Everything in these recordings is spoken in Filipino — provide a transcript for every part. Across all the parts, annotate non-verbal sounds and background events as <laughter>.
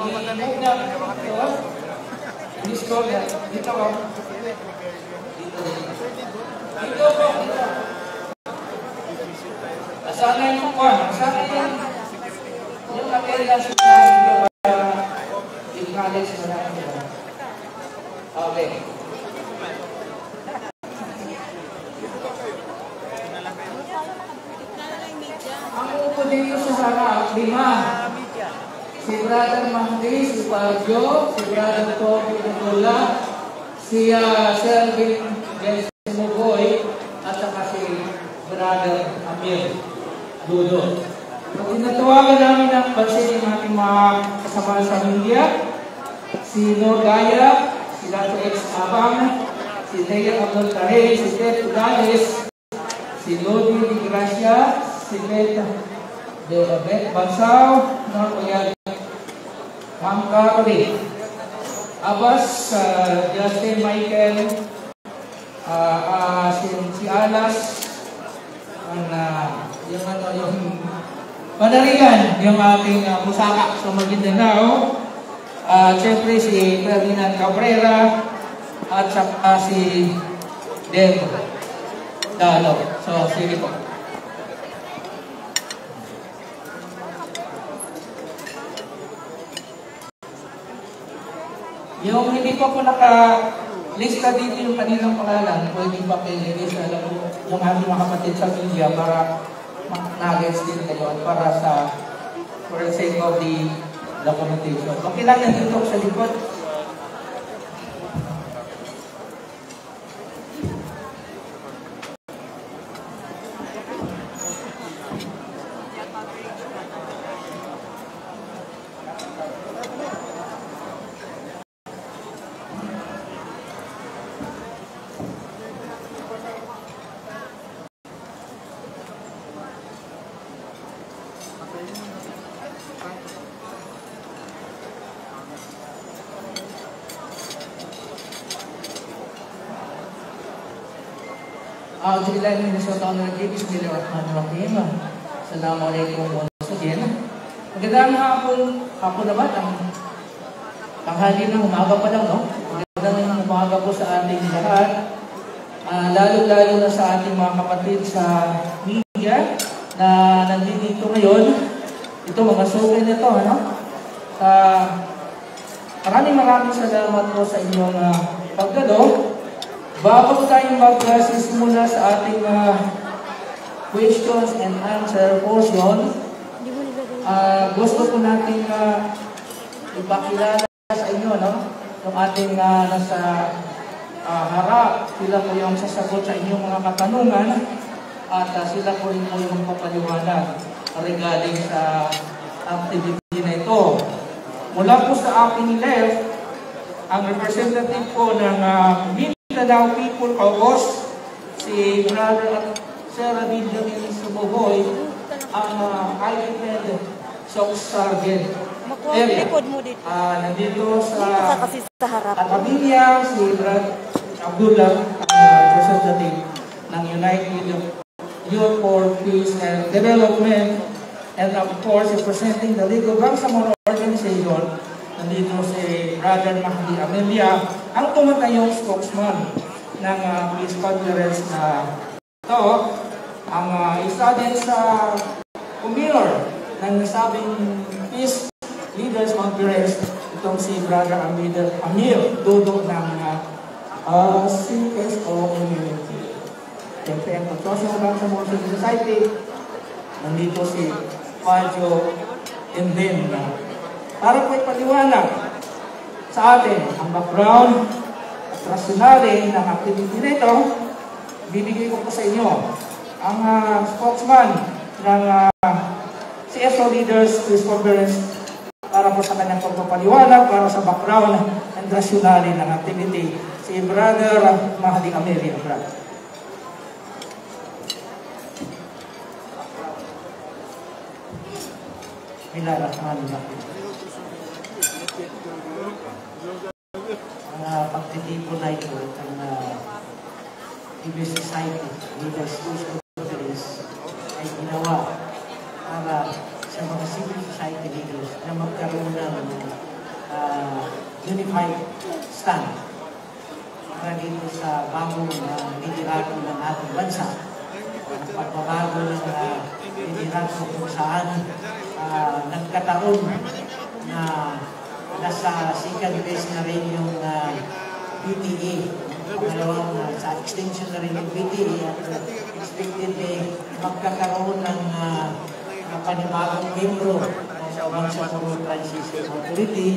I-move na. I-scroll na. Dito ko. Dito. Dito. Asana yung kwan. Asana yung yung materials na yung i-acknowledge mo natin. Okay. Ang upo dito sa harap, lima. Si Brother Mahdi, si Pagyo, si Brother Toby Nagula, si uh, Selvin Gensimugoy, at saka si Brother Amir Dudo. So, tinatawagan namin ang pansin ng ating mga kasama sa media, si Nor Gaya, si Dato X Abang, si Nea Abdul Tahir, si Ted Udales, si Lodi Di Gracia, si Bet Bansao, Nor Oyag, Ma'am Carly, Abbas, uh, Justin Michael, uh, uh, si, si Alas, ang uh, yung ano, yung Panarigan, yung ating uh, musaka sa Maguindanao. Uh, siyempre si Ferdinand Cabrera at saka si Deb Dalo. So, sige po. Yung hindi pa po naka-lista dito yung kanilang pangalan, pwede ba kayo sa alam mo yung ating mga kapatid sa media para nuggets din kayo para sa for the sake of the documentation. Okay lang yan dito sa likod. أعوذ بالله من الشيطان الرجيم بسم الله الرحمن الرحيم Assalamualaikum once again. Magandang hapon, hapon naman, ang tanghali ng umaga pa lang, no? Magandang umaga po sa ating lahat. Uh, Lalo-lalo na sa ating mga kapatid sa media na nandito ngayon. Ito, mga sukay nito, ano? Uh, maraming maraming salamat po sa inyong uh, pagdalo. Bago tayo magsisimula sa ating uh, questions and answer portion, uh, gusto ko natin uh, ipakilala sa inyo, no? Yung ating uh, nasa uh, harap, sila po yung sasagot sa inyong mga katanungan at uh, sila po rin po yung papaliwanag regarding sa activity na ito. Mula po sa aking left, ang representative po ng uh, Mindanao People Caucus, si Brother Sarah Benjamin Sumugoy, ang uh, IPED Sox Sergeant. Makuha likod mo dito. Uh, nandito sa ka kasi sa harap. Academia, si Brad Abdullah, ang uh, representative ng United Youth for Peace and Development. And of course, representing the League of Bangsamoro Organization, nandito si Brother Mahdi Amelia, ang tumatayong spokesman ng uh, Peace Conference na ito. Ang uh, isa din sa kumilor ng nasabing Peace Leaders Conference, itong si Brother Amir, Amir Dudok ng uh, uh, CSO Community. Siyempre, ang Bangsa Muslim Society, nandito si Pajo and then uh, para po ipaliwanag sa atin ang background at rasyonale ng activity nito, bibigay ko po sa inyo ang uh, spokesman ng uh, CSO Leaders Conference para po sa kanyang pagpapaliwanag para sa background and rasyonale ng activity si Brother Mahdi Amelia Brother. Bismillahirrahmanirrahim. Ang uh, pagtitipon na ito ng uh, Civil Society Leaders Peace Conference ay ginawa para sa mga civil society leaders na magkaroon ng ah, unified stand para dito sa bagong uh, liderato ng ating bansa. Ang pagbabago ng uh, liderato kung saan uh, nagkataon na nasa second base na rin yung uh, BTE. Pangalawang uh, sa extension na rin yung BTE at uh, expected eh, magkakaroon ng uh, uh, panibagong membro ng Bangsamoro Transition Authority.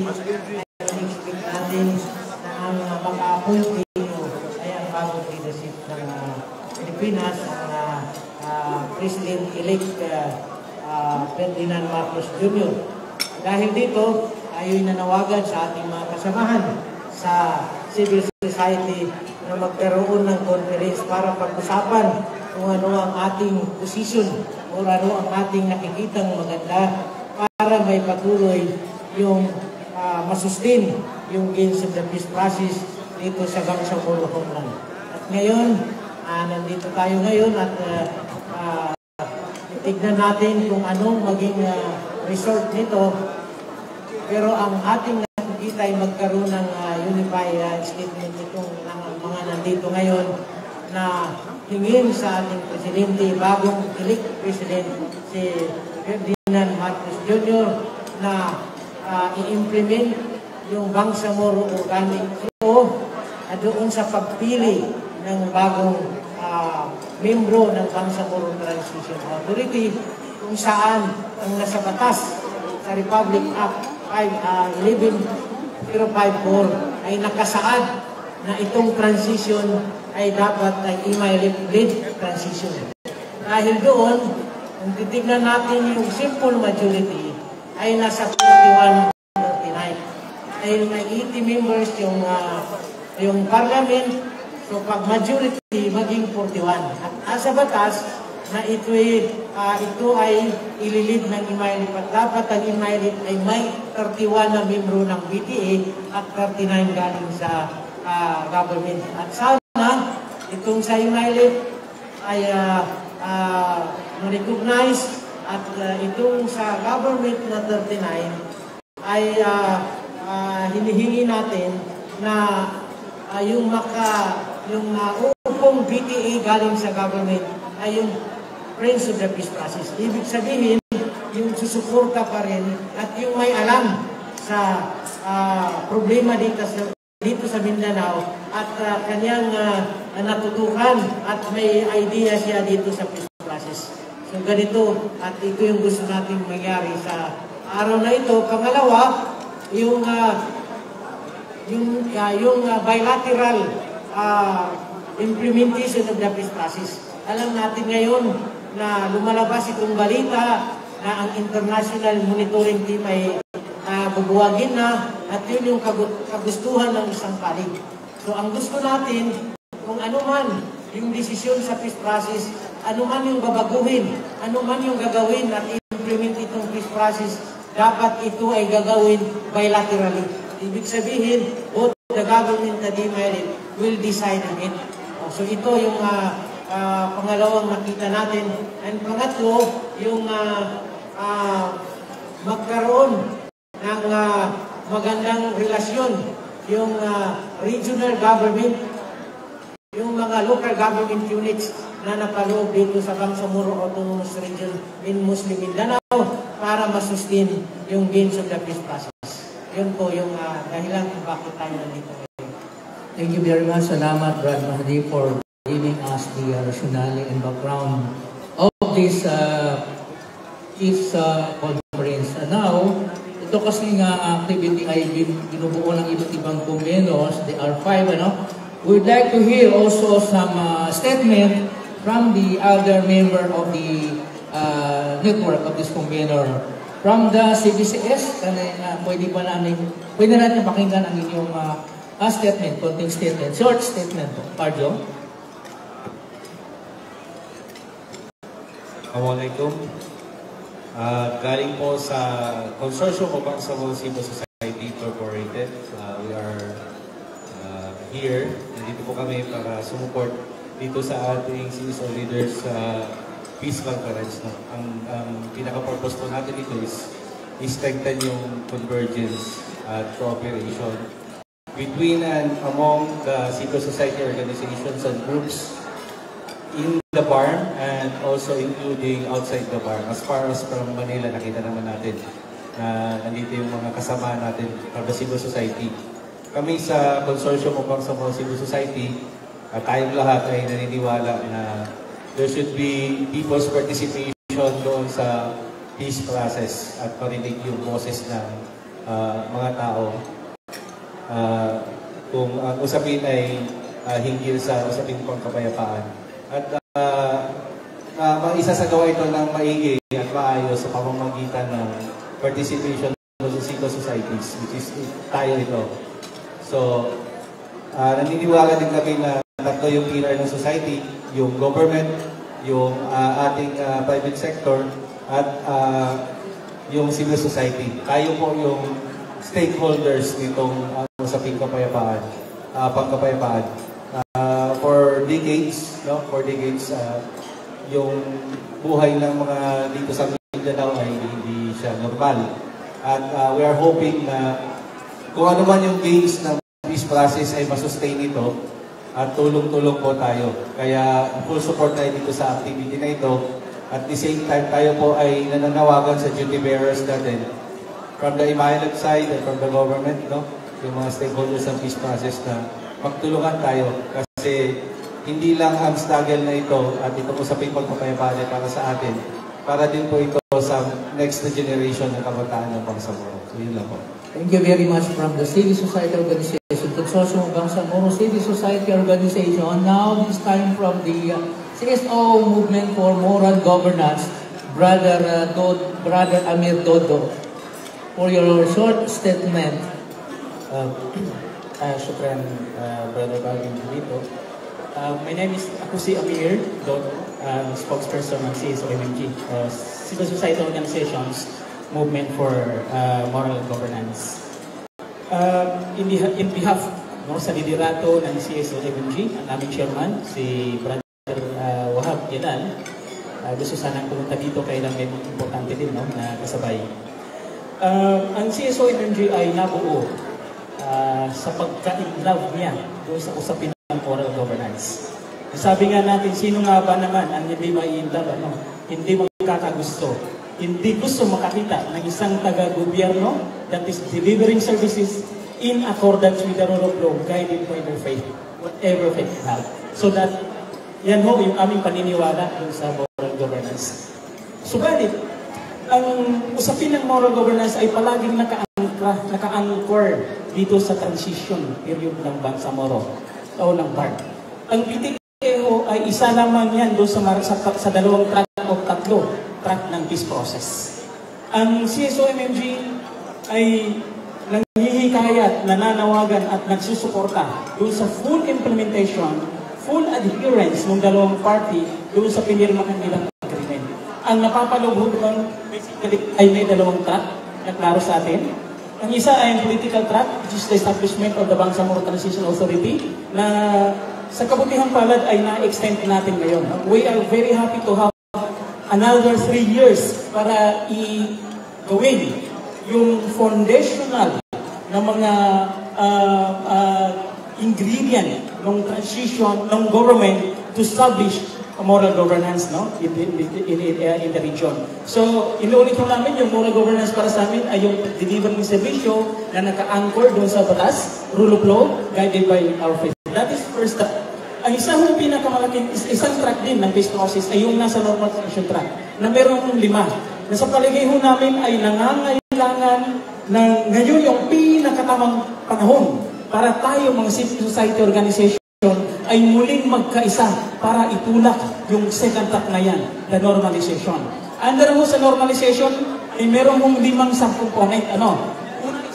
Ay expect natin na ang uh, mag-appoint ay ang bagong leadership ng uh, Pilipinas, ang uh, uh, President-elect uh, uh, Ferdinand Marcos Jr. Dahil dito, ayoy nanawagan sa ating mga kasamahan sa civil society na magkaroon ng conference para pag-usapan kung ano ang ating position o ano ang ating nakikitang maganda para may patuloy yung uh, masustain yung gains of the peace process dito sa Bangsamoro Homeland. At ngayon, uh, nandito tayo ngayon at uh, uh, tignan natin kung anong maging uh, result nito pero ang ating nakikita ay magkaroon ng uh, unified uh, statement itong ng mga nandito ngayon na hingin sa ating presidente, bagong elect president, si Ferdinand Marcos Jr. na uh, i-implement yung Bangsamoro Organic Law at doon sa pagpili ng bagong uh, membro ng Bangsamoro Transition Authority kung saan ang nasa batas sa Republic Act 5, uh, 11054 ay nakasaad na itong transition ay dapat ay email-led transition. Dahil doon, kung titignan natin yung simple majority, ay nasa 41 39. Ay may 80 members yung uh, yung parliament, so pag majority, maging 41. At sa batas, na ito ay, uh, ito ay ililid ng Imailip at dapat ang Imailip ay may 31 na membro ng BTA at 39 galing sa uh, government. At sana itong sa Imailip ay uh, uh, recognize at uh, itong sa government na 39 ay uh, uh, hinihingi natin na uh, yung maka yung uh, upong BTA galing sa government ay yung Friends of the Peace Process. Ibig sabihin, yung susuporta pa rin at yung may alam sa uh, problema dito sa dito sa Mindanao at uh, kanyang uh, natutukan at may idea siya dito sa peace. So ganito at ito yung gusto nating mangyari sa araw na ito. Pangalawa, yung uh, yung uh, yung uh, bilateral uh, implementation of the peace. Alam natin ngayon na lumalabas itong balita na ang international monitoring team ay uh, bubuwagin na at yun yung kagustuhan ng isang palig. So ang gusto natin, kung ano man yung desisyon sa peace process, ano man yung babaguhin, ano man yung gagawin at implement itong peace process, dapat ito ay gagawin bilaterally. Ibig sabihin, both the government and the will decide on it. So ito yung uh, uh, pangalawang nakita natin. And pangatlo, yung uh, uh, magkaroon ng uh, magandang relasyon yung uh, regional government, yung mga local government units na napaloob dito sa Bangsamoro Autonomous Region in Muslim Mindanao para masustain yung gains of the peace process. Yun po yung uh, dahilan kung bakit tayo nandito. Thank you very much. Salamat, Brad Mahdi, for giving us the uh, rationale and background of this uh, this uh, conference. And now, ito kasi nga activity ay binubuo ng iba't ibang convenos. There are five, ano? We'd like to hear also some uh, statement from the other member of the uh, network of this convenor. From the CBCS, kasi, uh, pwede ba namin, pwede natin pakinggan ang inyong uh, uh, statement, konting statement, short statement po. Parjo? Assalamualaikum. Uh, galing po sa Consortium of Bangsamoro Civil Society Incorporated. Uh, we are uh, here. Nandito po kami para sumuport dito sa ating CSO leaders sa uh, Peace Conference. No? Ang, ang pinaka-purpose po natin dito is i-strengthen yung convergence at cooperation between and among the civil society organizations and groups in the barn and also including outside the barn. As far as from Manila, nakita naman natin na nandito yung mga kasama natin from civil society. Kami sa Consortium of Bangsamoro Civil Society, at tayong lahat ay naniniwala na there should be people's participation doon sa peace process at parinig yung boses ng uh, mga tao. Uh, kung ang uh, usapin ay uh, hinggil sa usapin pang kapayapaan. At uh, uh, maisasagawa ito ng maigi at maayos sa pamamagitan ng participation sa civil societies, which is tayo ito. So, uh, naniniwala din kami na tatlo yung pillar ng society, yung government, yung uh, ating uh, private sector, at uh, yung civil society. Tayo po yung stakeholders nitong uh, usaping kapayapaan, uh, pangkapayapaan. Uh, for decades, no, for decades, uh, yung buhay ng mga dito sa Mindanao ay hindi siya normal. At uh, we are hoping na kung ano man yung gains ng peace process ay masustain ito at tulong-tulong po tayo. Kaya full support tayo dito sa activity na ito. At the same time, tayo po ay nananawagan sa duty bearers natin from the Imailab side and from the government, no? yung mga stakeholders ng peace process na magtulungan tayo kasi hindi lang ang struggle na ito at ito po sa people kapayapaan para sa atin, para din po ito sa next generation ng kabataan ng Bangsamoro. So yun lang po. Thank you very much from the Civil Society Organization, Consortium of Bangsamoro Civil Society Organization. Now, this time from the uh, CSO Movement for Moral Governance, Brother uh, Dod, Brother Amir Dodo, for your short statement. Uh, <clears throat> uh, shukran, uh, Brother Balvin dito. Uh, my name is, ako si Amir Dodo, uh, spokesperson ng CSO MMG, uh, Civil Society Organizations Movement for uh, Moral Governance. Uh, in, the, in behalf no, sa liderato ng CSO MMG, ang aming chairman, si Brother uh, Wahab Yedal, uh, gusto sanang pumunta dito kailan may importante din no, na kasabay. Uh, ang CSO MMG ay nabuo uh, sa pagka-inlove niya doon sa usapin ng moral governance. Sabi nga natin, sino nga ba naman ang hindi mai-inlove, ano? hindi magkakagusto, hindi gusto makakita ng isang taga-gobyerno that is delivering services in accordance with the rule of law, guided by their faith, whatever faith you have. So that, yan ho yung aming paniniwala dun sa moral governance. Subalit, ang usapin ng moral governance ay palaging naka-anchor, naka-anchor dito sa transition period ng Bangsamoro o ng BART. Ang PTKO ay isa lamang yan doon sa, sa, sa dalawang track o tatlo track ng peace process. Ang CSO-MMG ay nanghihikayat, nananawagan at nagsusuporta doon sa full implementation, full adherence ng dalawang party doon sa pinirmahan nilang agreement. Ang napapalubog doon basically ay may dalawang track na klaro sa atin. Ang isa ay ang political track, which is the establishment of the Bangsamoro Transition Authority, na sa kabutihang palad ay na-extend natin ngayon. We are very happy to have another three years para i-gawin yung foundational na mga uh, uh, ingredient ng transition ng government to establish moral governance no in, in, in, in, uh, the region. So, inuulit ko namin yung moral governance para sa amin ay yung delivering servisyo na naka-anchor doon sa batas, rule of law, guided by our faith. That is first step. Ang isa hong pinakamalaking, isang track din ng peace process ay yung nasa normalization track na meron lima. Na sa paligay ho namin ay nangangailangan ng ngayon yung pinakatamang panahon para tayo mga civil society organization ay muling magkaisa para itulak yung second track na yan, the normalization. Under mo sa normalization, ay meron mong limang subcomponent. Ano?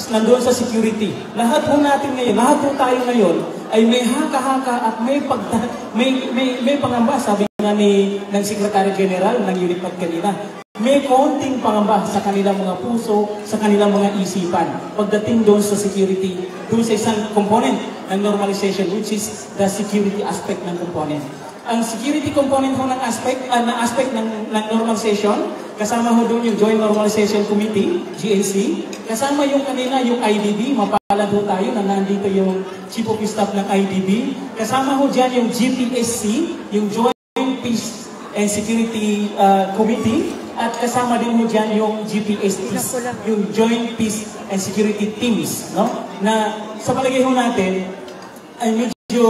Nandun sa security. Lahat po natin ngayon, lahat po tayo ngayon, ay may haka-haka at may, pagda, may, may, may pangamba, sabi nga ni, ng Secretary General ng UNIPAD kanina, may konting pangamba sa kanilang mga puso, sa kanilang mga isipan. Pagdating doon sa security, doon sa isang component ng normalization, which is the security aspect ng component. Ang security component ho ng aspect, uh, ng aspect ng, ng normalization, Kasama ho doon yung Joint Normalization Committee, GNC. Kasama yung kanina yung IDB, mapalad ho tayo na nandito yung Chief of Staff ng IDB. Kasama ho dyan yung GPSC, yung Joint and Security uh, Committee. At kasama din ho dyan yung GPST, yung Joint Peace and Security Teams, no? Na sa palagay ho natin, ay medyo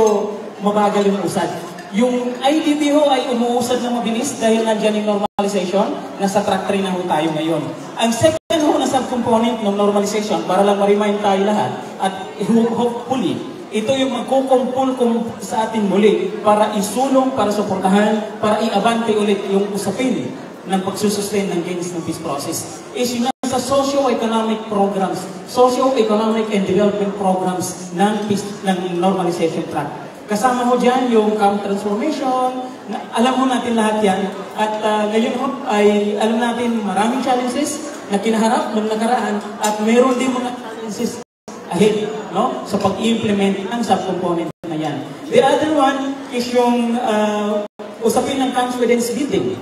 mabagal yung usad. Yung IDB ho ay umuusad ng mabilis dahil nandyan yung normalization. Nasa track 3 na ho tayo ngayon. Ang second ho na subcomponent ng normalization, para lang ma-remind tayo lahat, at ho- hopefully, ito yung magkukumpul kung sa atin muli para isulong, para suportahan, para iabante ulit yung usapin ng pagsusustain ng gains ng peace process is yung nasa socio-economic programs, socio-economic and development programs ng peace, ng normalization track. Kasama ho dyan yung camp transformation, na, alam ho natin lahat yan. At ah, ngayon ho ay alam natin maraming challenges na kinaharap ng nakaraan at meron din mga challenges ahead no sa pag-implement ng subcomponent na yan. The other one is yung ah, usapin ng confidence building.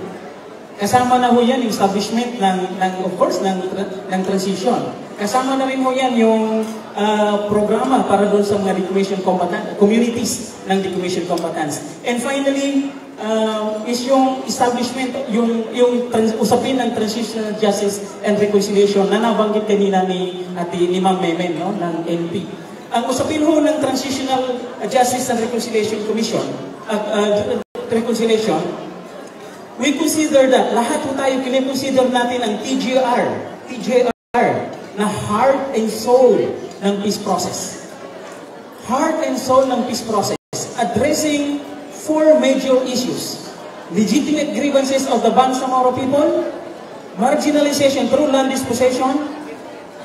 Kasama na ho yan yung establishment ng, ng of course, ng, ng transition. Kasama na rin ho yan yung ah, programa para doon sa mga decommission combatant, communities ng decommission combatants. And finally, ah, is yung establishment, yung, yung trans, usapin ng transitional justice and reconciliation na nabanggit kanina ni, ati, ni Ma'am Memen no, ng NP. Ang usapin ho ng Transitional Justice and Reconciliation Commission, uh, uh, reconciliation, we consider that, lahat po tayo, kinikonsider natin ang TGR, TJR, na heart and soul ng peace process. Heart and soul ng peace process, addressing four major issues. Legitimate grievances of the Bangsamoro people, marginalization through land dispossession,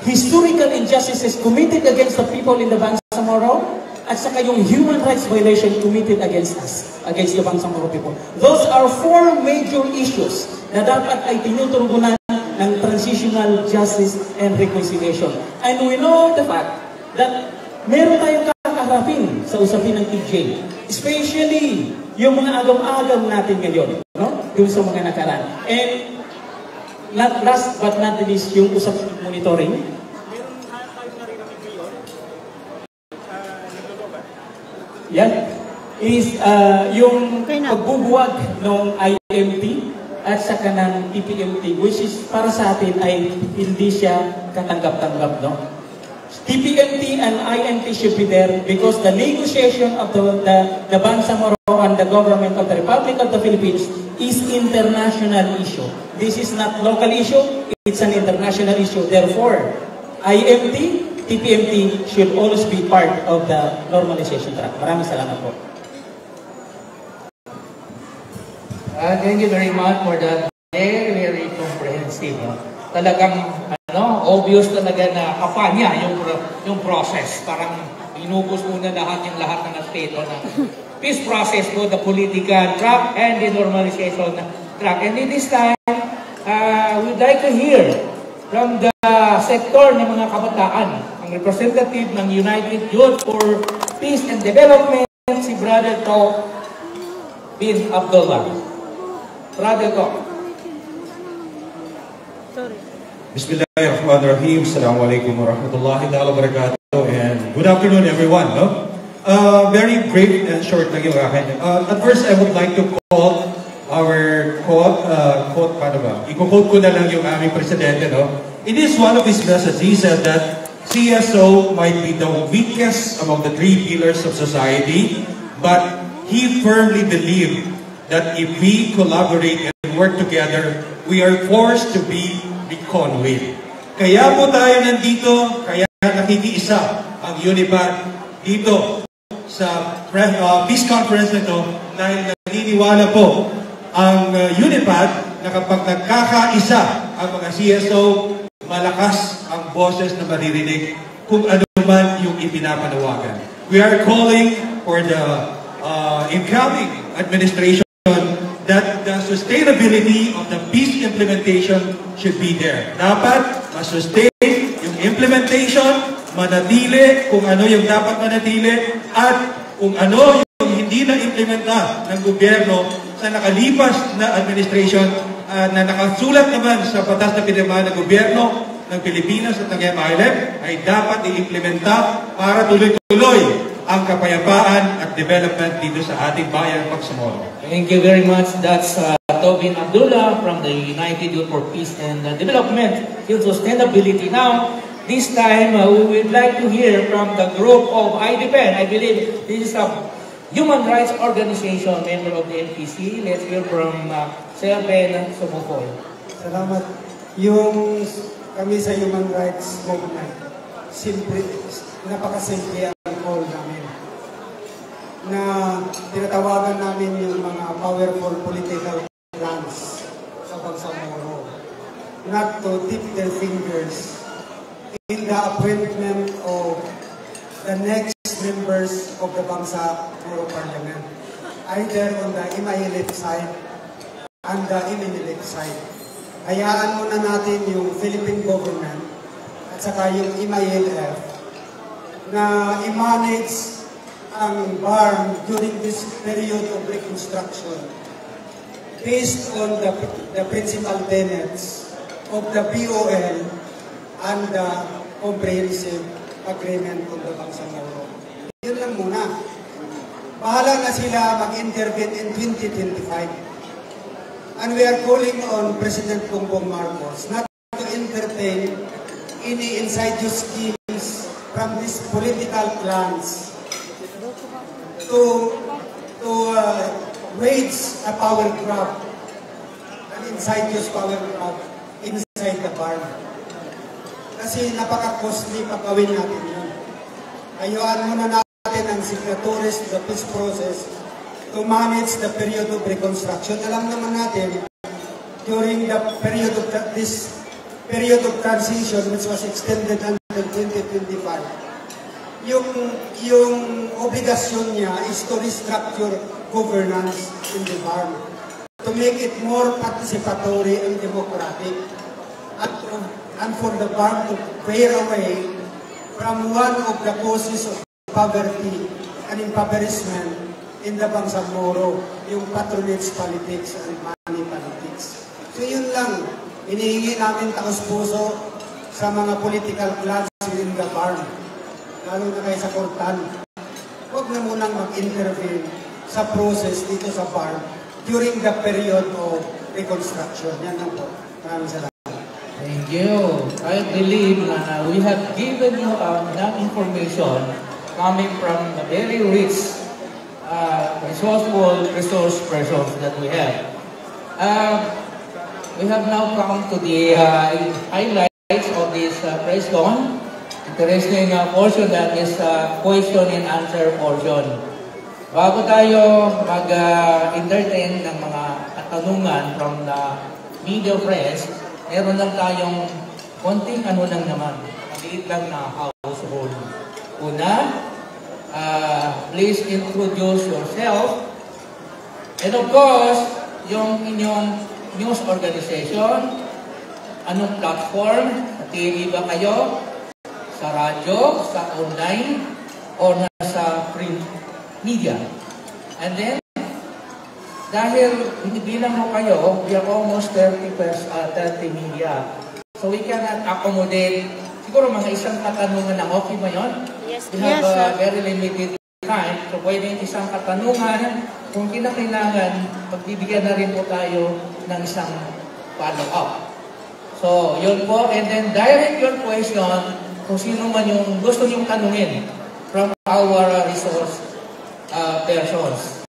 historical injustices committed against the people in the Bangsamoro, at saka yung human rights violation committed against us, against the Bangsamoro people. Those are four major issues na dapat ay tinuturugunan ng transitional justice and reconciliation. And we know the fact that meron tayong kakaharapin sa usapin ng TJ. Especially yung mga agam-agam natin ngayon, no? Doon sa mga nakaraan. And not last but not least, yung usapin ng monitoring. Yan. Is uh, yung pagbubuwag ng IMT at saka ng TPMT, which is para sa atin ay hindi siya katanggap-tanggap, no? TPMT and IMT should be there because the negotiation of the, the, the Bangsamoro and the government of the Republic of the Philippines is international issue. This is not local issue, it's an international issue. Therefore, IMT, TPMT should always be part of the normalization track. Maraming salamat po. Uh, thank you very much for that very, very comprehensive. Talagang, ano, obvious talaga na kapanya yung, yung process. Parang inubos muna lahat yung lahat ng aspeto ng peace process po, the political track and the normalization track. And in this time, uh, we'd like to hear from the sector ng mga kabataan, ang representative ng United Youth for Peace and Development, si Brother To bin Abdullah. Brother To. Bismillahirrahmanirrahim. Assalamualaikum warahmatullahi ta'ala wabarakatuh. And good afternoon, everyone. No? Uh, very brief and short lang yung akin. Uh, at first, I would like to quote our quote, uh, quote, paano ba? Iko-quote ko na lang yung aming presidente, no? It is one of his messages. He said that CSO might be the weakest among the three pillars of society, but he firmly believed that if we collaborate and work together, we are forced to be with. Kaya po tayo nandito, kaya nakikiisa ang UNIPAD dito sa uh, peace conference na ito dahil naniniwala po ang uh, UNIPAD na kapag nagkakaisa ang mga CSO, malakas ang boses na maririnig kung ano man yung ipinapanawagan. We are calling for the uh, incoming administration the sustainability of the peace implementation should be there. Dapat ma-sustain yung implementation, manatili kung ano yung dapat manatili, at kung ano yung hindi na implementa ng gobyerno sa nakalipas na administration ah, na nakasulat naman sa batas na pinirmahan ng gobyerno ng Pilipinas at ng MILF ay dapat i-implementa para tuloy-tuloy ang kapayapaan at development dito sa ating bayan Pagsamoro. Thank you very much. That's uh, Tobin Abdullah from the United Youth for Peace and uh, Development and Sustainability. Now, this time uh, we would like to hear from the group of IDPEN. I believe this is a human rights organization member of the NPC. Let's hear from uh, Sir Ben Sumukoy. Salamat. Yung kami sa Human Rights Movement, simple, napakasimple ang call namin. Na tinatawagan namin yung mga powerful political clans sa Bangsamoro not to dip their fingers in the appointment of the next members of the Bangsamoro Parliament, either on the Imayelip side and the Iminilip side. Hayaan muna natin yung Philippine government at saka yung MILF na i-manage ang BARM during this period of reconstruction based on the, the principal tenets of the BOL and the comprehensive agreement on the Bangsamoro. Yun lang muna. Bahala na sila mag-intervene in 2025. And we are calling on President Bongbong Marcos not to entertain any insidious schemes from these political clans to to uh, wage a power grab, an insidious power grab inside the bar. Kasi napaka-costly pag gawin natin yun. Ayuan muna natin ang signatories to the peace process to manage the period of reconstruction. Alam naman natin, during the period of this period of transition which was extended until 2025, yung, yung obligasyon niya is to restructure governance in the farm, to make it more participatory and democratic, and, to, and for the farm to clear away from one of the causes of poverty and impoverishment in the Bangsamoro, yung patronage politics and money politics. So yun lang, inihingi namin taos puso sa mga political class within the farm, lalo na kayo sa Kortan. Huwag na munang mag-intervene sa process dito sa farm during the period of reconstruction. Yan lang po. Maraming salamat. Thank you. I believe na we have given you uh, enough information coming from the very rich uh, resourceful resource persons that we have. Uh, we have now come to the uh, highlights of this uh, press con. Interesting uh, portion that is uh, question and answer portion. Bago tayo mag-entertain ng mga katanungan from the media friends, meron lang tayong konting ano lang naman, maliit lang na household. Una, uh, please introduce yourself. And of course, yung inyong news organization, anong platform, TV ba kayo, sa radyo, sa online, o nasa print media. And then, dahil binibilang mo kayo, we are almost 30, pers- uh, 30 media. So we cannot accommodate, siguro mga isang katanungan lang, okay ba yun? Yes, We have yes, sir. a very limited time. So pwede isang katanungan, kung kinakailangan, pagbibigyan na rin po tayo ng isang follow-up. So, yun po. And then direct your question kung sino man yung gusto niyong tanungin from our uh, resource uh, persons.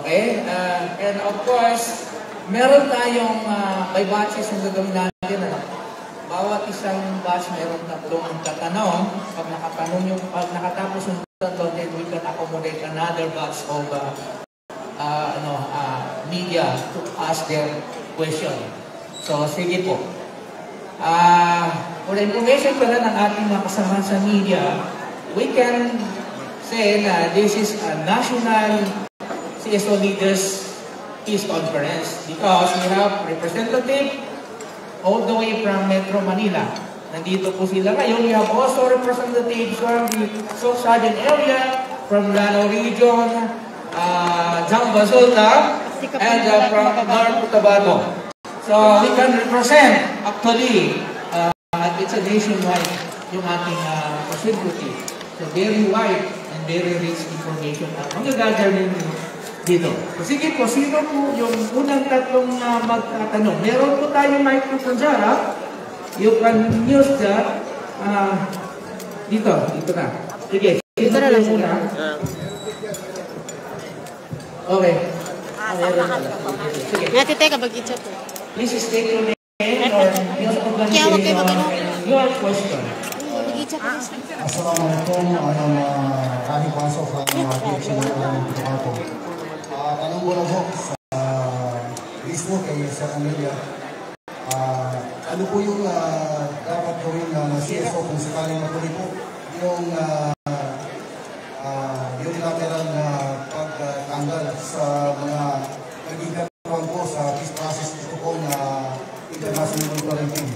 Okay? Uh, and of course, meron tayong uh, may batches yung gagawin natin. Ano? Bawat isang batch meron tatlong tatanong. Pag nakatanong yung, pag nakatapos yung tatlo, then we can accommodate another batch of uh, uh, ano, uh, media to ask their question. So, sige po. Ah, for the information pala ng ating mga kasama sa media, we can say na this is a national CSO Leaders Peace Conference because we have representative all the way from Metro Manila. Nandito po sila ngayon. We have also representatives from the Southern area, from Lanao Region, uh, Zamba Sulta, and uh, from North Cotabato. So we can represent actually uh, it's a nationwide yung ating uh, possibility. So very wide and very rich information ang magagather ninyo dito. So sige po, sino po yung unang tatlong uh, magtatanong? Meron po tayong microphone sa harap. You can use that. Uh, dito, dito na. Sige, dito na lang muna. Okay. Na lang. Sige. Ngati teka bagitsa to. Please state your name or your organization your question. Assalamualaikum, ano na kami pasok sa mga direction ng aming pagkakapo. Ah, tanong ko lang po sa mismo kay Sir Amelia. Ah, ano po yung dapat gawin na CSO kung sakaling matuloy po yung uh, unilateral na pagtanggal sa mga naging katuwang po sa peace process ito po na international monitoring team.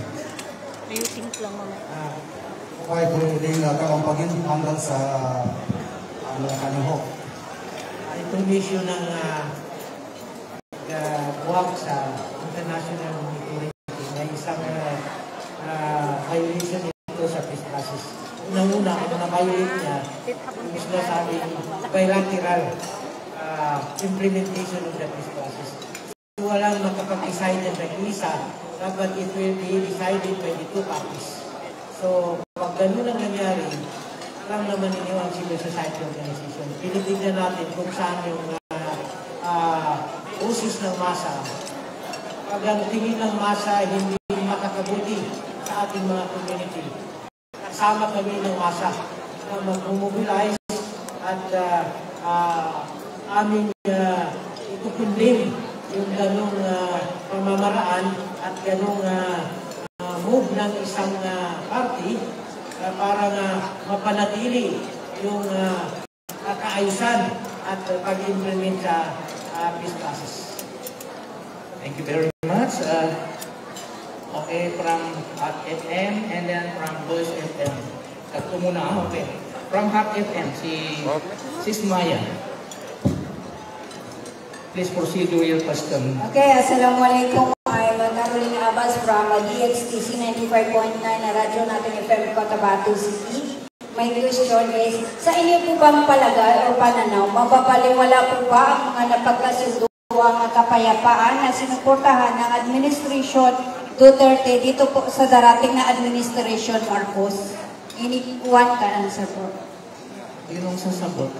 Ayusin ko lang mamaya. Po din uh, kalampagin hanggang sa uh, mga kanihok. uh, information ng uh, uh, sa international monitoring na isang uh, uh, violation ito sa peace process. Unang-una, kung na-violate niya, yung sinasabi bilateral uh, implementation of the peace process. Walang makapag-decide ng isa, dapat it will be decided by the two parties. So, pag ganun ang nangyari, lang naman ninyo ang civil society organization. Pinitignan natin kung saan yung uh, uh, usos ng masa. Pag ang tingin ng masa hindi makakabuti sa ating mga community, kasama kami ng masa na mag-mobilize at uh, uh, aming uh, itukundim yung ganong uh, pamamaraan at ganong uh, uh, move ng isang uh, party uh, para nga mapanatili yung uh, kaayusan at uh, pag-implement sa uh, peace process. Thank you very much. Uh, okay, from Hot FM and then from Voice FM. Tatlo muna, ah, okay. From Hot FM, si Sis Maya. Please proceed with your question. Okay, Assalamualaikum. I'm Caroline Abbas from DXTC 95.9 na radyo natin FM Cotabato City. My question is, sa inyo po bang palagay o pananaw, mapapaliwala po ba ang mga napagkasundo ang kapayapaan na sinuportahan ng Administration Duterte dito po sa darating na Administration Marcos? One ka answer po. Yun ang sasagot.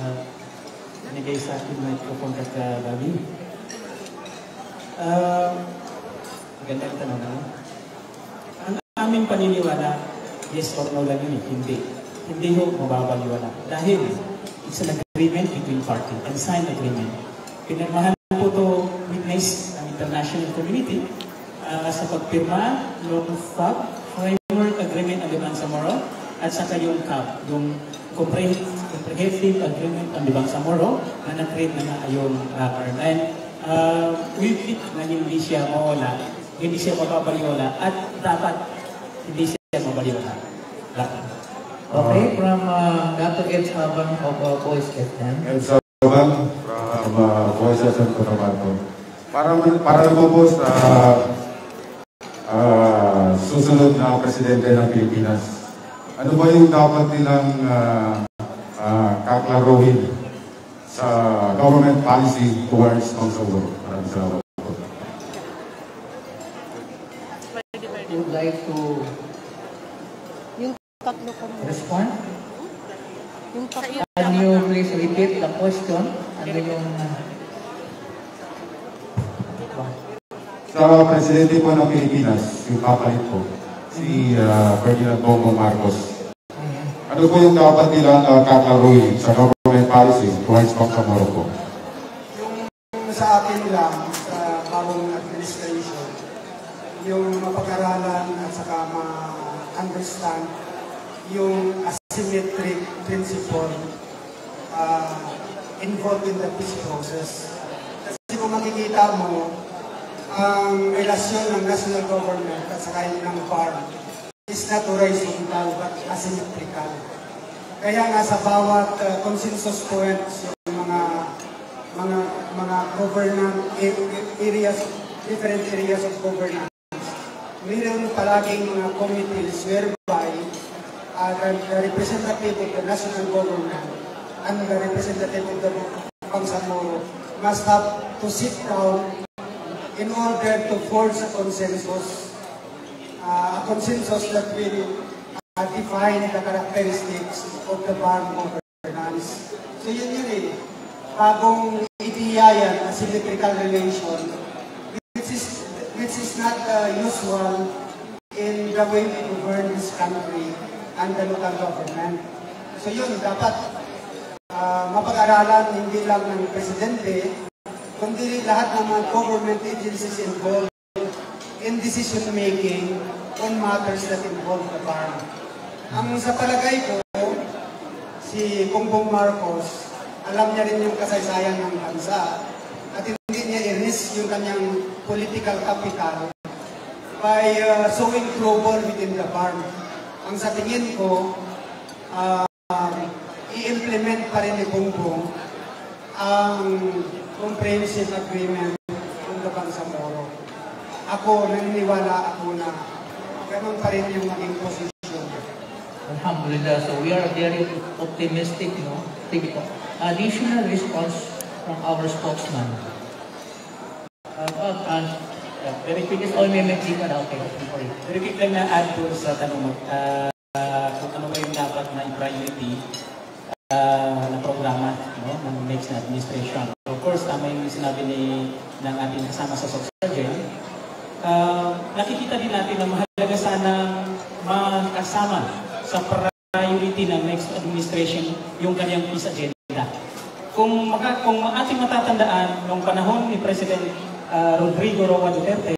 uh, binigay sa akin microphone ka ka Uh, magandang tanong ano? Ang aming paniniwala, yes or no lang yun, eh, hindi. Hindi ho mababaliwala. Dahil it's an agreement between party and signed agreement. Pinirmahan po to witness ng international community uh, sa pagpirma ng FAB, Framework Agreement on Demand Samoro, at saka yung CAP, yung Comprehensive, Agreement on Demand Samoro, na na-create na nga ayon uh, uh, we think na hindi siya mawala, hindi siya mababaliwala, at dapat hindi siya mabaliwala. Okay, from uh, Edge Habang of uh, Voice FM. And so, from uh, Voices of Cotabato. Para, para naman po sa uh, susunod na presidente ng Pilipinas, ano ba yung dapat nilang uh, uh, kaklaruhin sa government policy towards Consuelo? Maraming salamat po. Would like to Yung tatlo ko respond? Yung tatlo. Can you please repeat the question? Ano yung... Sa presidente po ng Pilipinas, yung kapalit po, si uh, Ferdinand Bongbong Marcos, ano po yung dapat nilang uh, sa government policy towards Bangsamoro po? Yung sa akin lang, sa bagong administration, yung mapag-aralan at saka ma-understand yung asymmetric principle uh, involved in the peace process. Kasi kung makikita mo, ang relasyon ng national government at saka ng farm is not horizontal but asymmetrical. Kaya nga sa bawat uh, consensus points, yung mga mga mga government a- areas different areas of governance, mayroon palaging mga committees whereby uh, the, the representative of the national government and the representative of the Bangsamoro must have to sit down in order to forge a consensus, uh, a consensus that will uh, define the characteristics of the farm governance. So yun yun eh, bagong ideya yan, a symmetrical relation, which is, which is not uh, usual in the way we govern this country and the local government. So yun, dapat uh, mapag-aralan hindi lang ng presidente, kundi lahat ng mga government agencies involved in decision making on matters that involve the farm. Ang sa palagay ko, si Bongbong Marcos, alam niya rin yung kasaysayan ng bansa at hindi niya i-risk yung kanyang political capital by uh, sowing trouble within the farm. Ang sa tingin ko, uh, i-implement pa rin ni Bongbong ang comprehensive agreement ng Bangsamoro. Ako, naniniwala ako na ganun pa rin yung maging position. Alhamdulillah. So we are very optimistic, no? Tingin ko. Additional response from our spokesman. Uh, uh, uh, very quick. Oh, may may ka na. Okay. Sorry. Very quick lang na add to sa tanong mo. Uh, kung ano ba yung dapat na priority uh, na programa no, ng next na administration. Of course, tama yung sinabi ni ng ating kasama sa Soxagen. Uh, nakikita din natin na mahalaga sana makasama sa priority ng next administration yung kanyang peace agenda. Kung, maka, kung ating matatandaan, nung panahon ni President uh, Rodrigo Roa Duterte,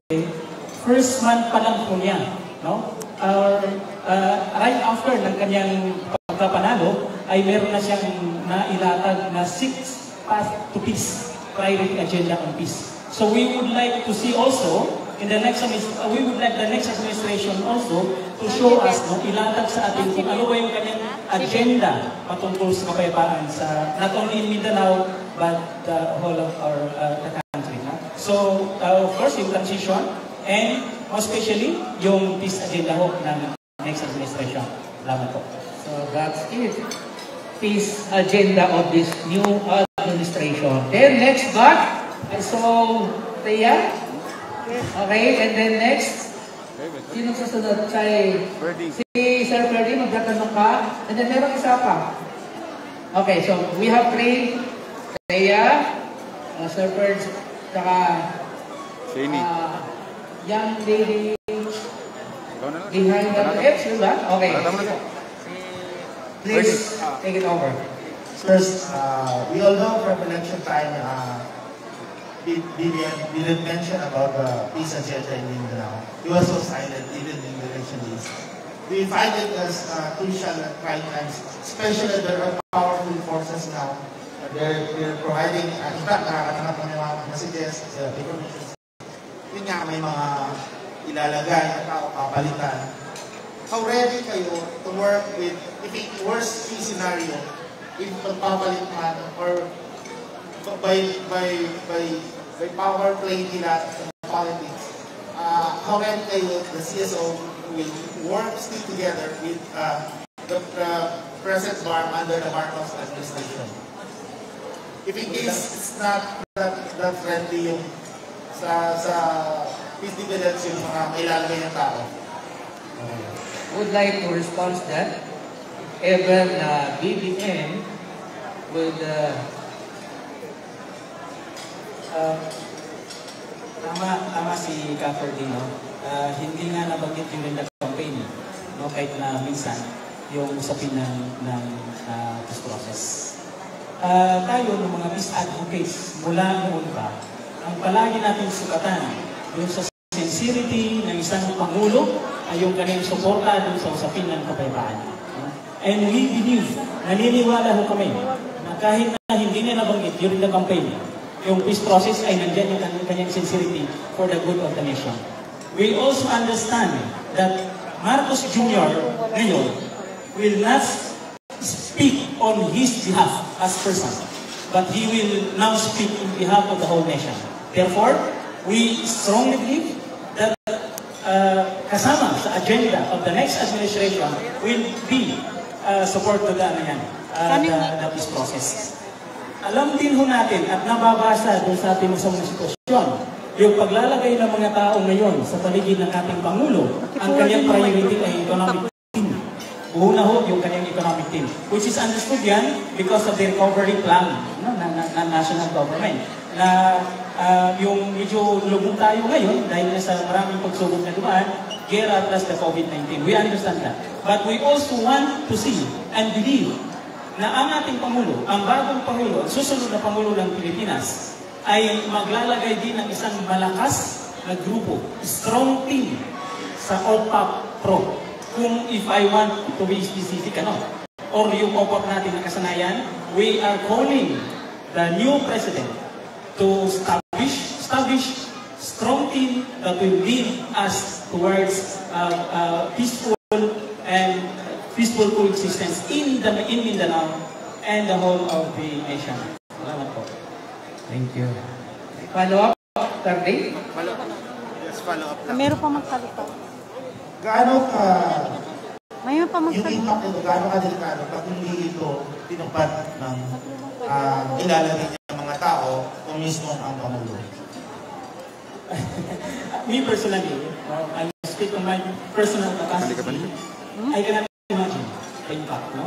first month pa lang po niya, no? Or, uh, right after ng kanyang pagkapanalo, ay meron na siyang nailatag na six path to peace, priority agenda on peace. So we would like to see also, in the next, uh, we would like the next administration also to show us, no, ilatag sa atin kung ano ba yung kanyang agenda patungkol sa kapayapaan sa, not only in Mindanao, but the whole of our uh, the country. No? So, uh, of course, yung transition, and especially, yung peace agenda ho ng next administration. Salamat po. So that's it. Peace agenda of this new administration. Then next back, I saw Thea. Okay, and then next, sino susunod? Say, si Sir Ferdy, magtatanong ka. And then meron isa pa. Okay, so we have three. Thea, uh, Sir Ferdy, saka uh, young lady behind the F, diba? Okay. Please take it over. First, uh, we all know from election time, uh, BBM didn't mention about the peace agenda in Mindanao. He was so silent even in the election days. We find it as uh, crucial at prime times, especially there are powerful forces now. They're, they're providing, uh, in fact, nakakatanggap ng mga messages, uh, information. Yun nga, may mga ilalagay na tao papalitan. How ready kayo to work with, if it worst case scenario, if magpapalit man or by by by by power play nila sa politics, uh, how ready kayo, the CSO will work still together with uh, the, the present BARM under the Marcos administration. If in case it's not that, that friendly yung sa sa peace dividends yung mga ilalagay ng tao. Would like to respond that. Even uh, BBM would uh, Uh, tama, tama si Cafferdino. Uh, hindi nga nabanggit yung the campaign, no? kahit na minsan, yung usapin ng, ng uh, peace process. Uh, tayo, ng mga peace advocates, mula noon pa, ang palagi natin sukatan, yung sa sincerity ng isang Pangulo, ay yung kanyang suporta dun sa usapin ng kapayapaan. No? And we believe, naniniwala ho kami, na kahit na hindi niya nabanggit during the campaign, yung peace process ay nandyan yung kanyang, sincerity for the good of the nation. We also understand that Marcos Jr. ngayon will not speak on his behalf as person, but he will now speak in behalf of the whole nation. Therefore, We strongly believe that uh, kasama sa agenda of the next administration will be uh, support to the, uh, the, the peace process. Alam din ho natin at nababasa doon sa ating mga sitwasyon, yung paglalagay ng mga tao ngayon sa paligid ng ating Pangulo, ang kanyang priority ay economic team. Una ho yung kanyang economic team, which is understood yan because of the recovery plan no, ng, ng national government. Na uh, yung medyo lubog tayo ngayon dahil na sa maraming pagsubok na dumaan, gera plus the COVID-19. We understand that. But we also want to see and believe na ang ating Pangulo, ang bagong Pangulo, ang susunod na Pangulo ng Pilipinas, ay maglalagay din ng isang malakas na grupo, strong team sa OPAP Pro. Kung if I want to be specific, ano, or yung OPAP natin na kasanayan, we are calling the new President to establish, establish strong team that will lead us towards uh, uh, peaceful and peaceful coexistence in the in Mindanao and the whole of the nation. Salamat po. Thank you. Follow up, Tardy? Follow up. Yes, follow up lang. Meron pa magsalita. Gaano ka, Mayroon pa yung magsalita. impact nito, gaano ka delikado pag hindi ito tinupad ng uh, ilalagay ng mga tao kung mismo ang Pangulo? <laughs> Me personally, uh, I speak on my personal capacity. I cannot impact, no?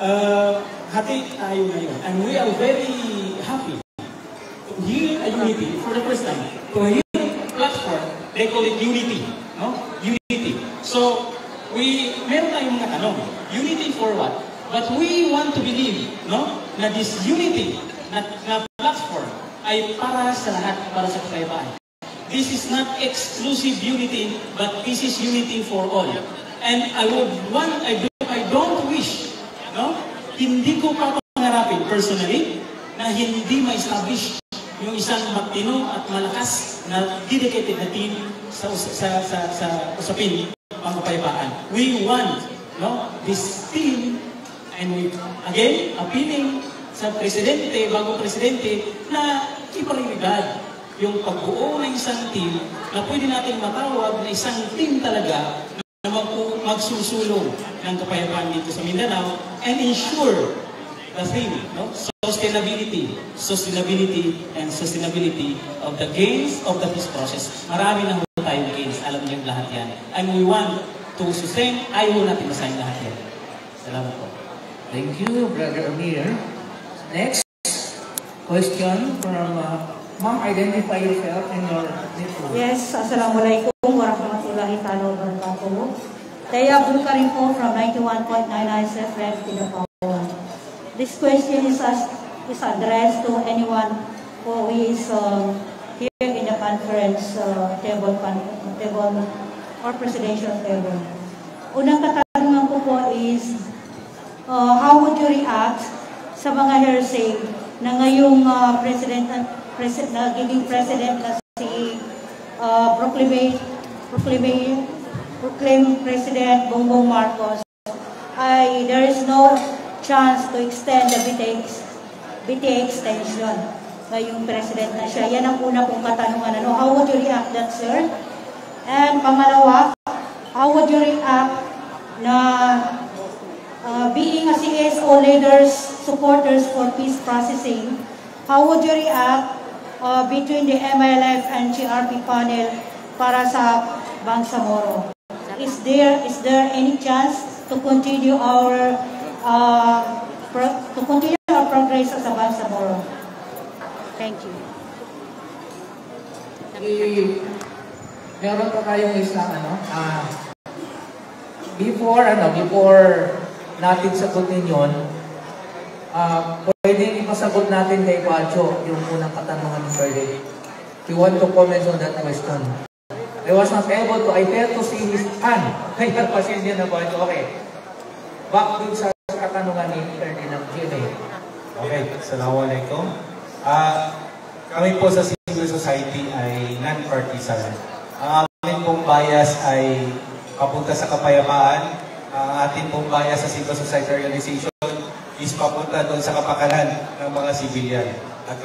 Uh, hati tayo ngayon. And we are very happy to hear unity for the first time. To hear a platform, they call it unity, no? Unity. So, we, meron tayong mga tanong. Unity for what? But we want to believe, no? Na this unity, na, na platform, ay para sa lahat, para sa kapayapaan. This is not exclusive unity, but this is unity for all. And I would want, I, I don't wish, no? Hindi ko pa pangarapin personally na hindi ma-establish yung isang matino at malakas na dedicated na team sa, sa, sa, sa usapin ng kapayapaan. We want no, this team and we, again, appealing sa presidente, bago presidente, na iparilidad yung pagbuo ng isang team na pwede natin matawag na isang team talaga na mag magsusulong ng kapayapaan dito sa Mindanao and ensure the thing, no? sustainability, sustainability, and sustainability of the gains of the peace process. Marami na ho tayong gains, alam niyo lahat yan. And we want to sustain, ayaw natin masahin lahat yan. Salamat po. Thank you, Brother Amir. Next question from uh, Ma'am, identify yourself and your network. Yes, Assalamualaikum warahmatullahi ta'ala wabarakatuh. Taya Abdul Karim po from 91.99 FM Pinapawan. This question is, asked, is addressed to anyone who is uh, here in the conference uh, table, table or presidential table. Unang katanungan ko po is, uh, how would you react sa mga hearsay na ngayong uh, president president nagiging president na si uh, proclaim proclaim proclaim President Bongbong Marcos ay there is no chance to extend the BTA, BTA extension ngayong president na siya. Yan ang una kong katanungan. Ano, how would you react that, sir? And pangalawa, how would you react na uh, being a CSO leaders, supporters for peace processing, how would you react uh, between the MLF and GRP panel para sa Bangsamoro. Is there is there any chance to continue our uh, pro, to continue our progress sa Bangsamoro? Thank you. I, meron pa kayong isang ano, ah, before ano, before natin sagutin yon, ah, pwede ipasagot natin kay Pacho yung unang katanungan ni Ferdinand. We want to comment on that question. I was not able to, I failed to see his hand. <laughs> Kaya pasensya na po. Okay. Back dun sa katanungan ni Ferdinand Jimmy. Okay, Assalamualaikum. Ah, kami po sa Civil Society ay non-partisan. Ang aming pong bias ay papunta sa kapayapaan. Ang ating pong bias sa Civil Society Organization is papunta doon sa kapakanan ng mga civilian at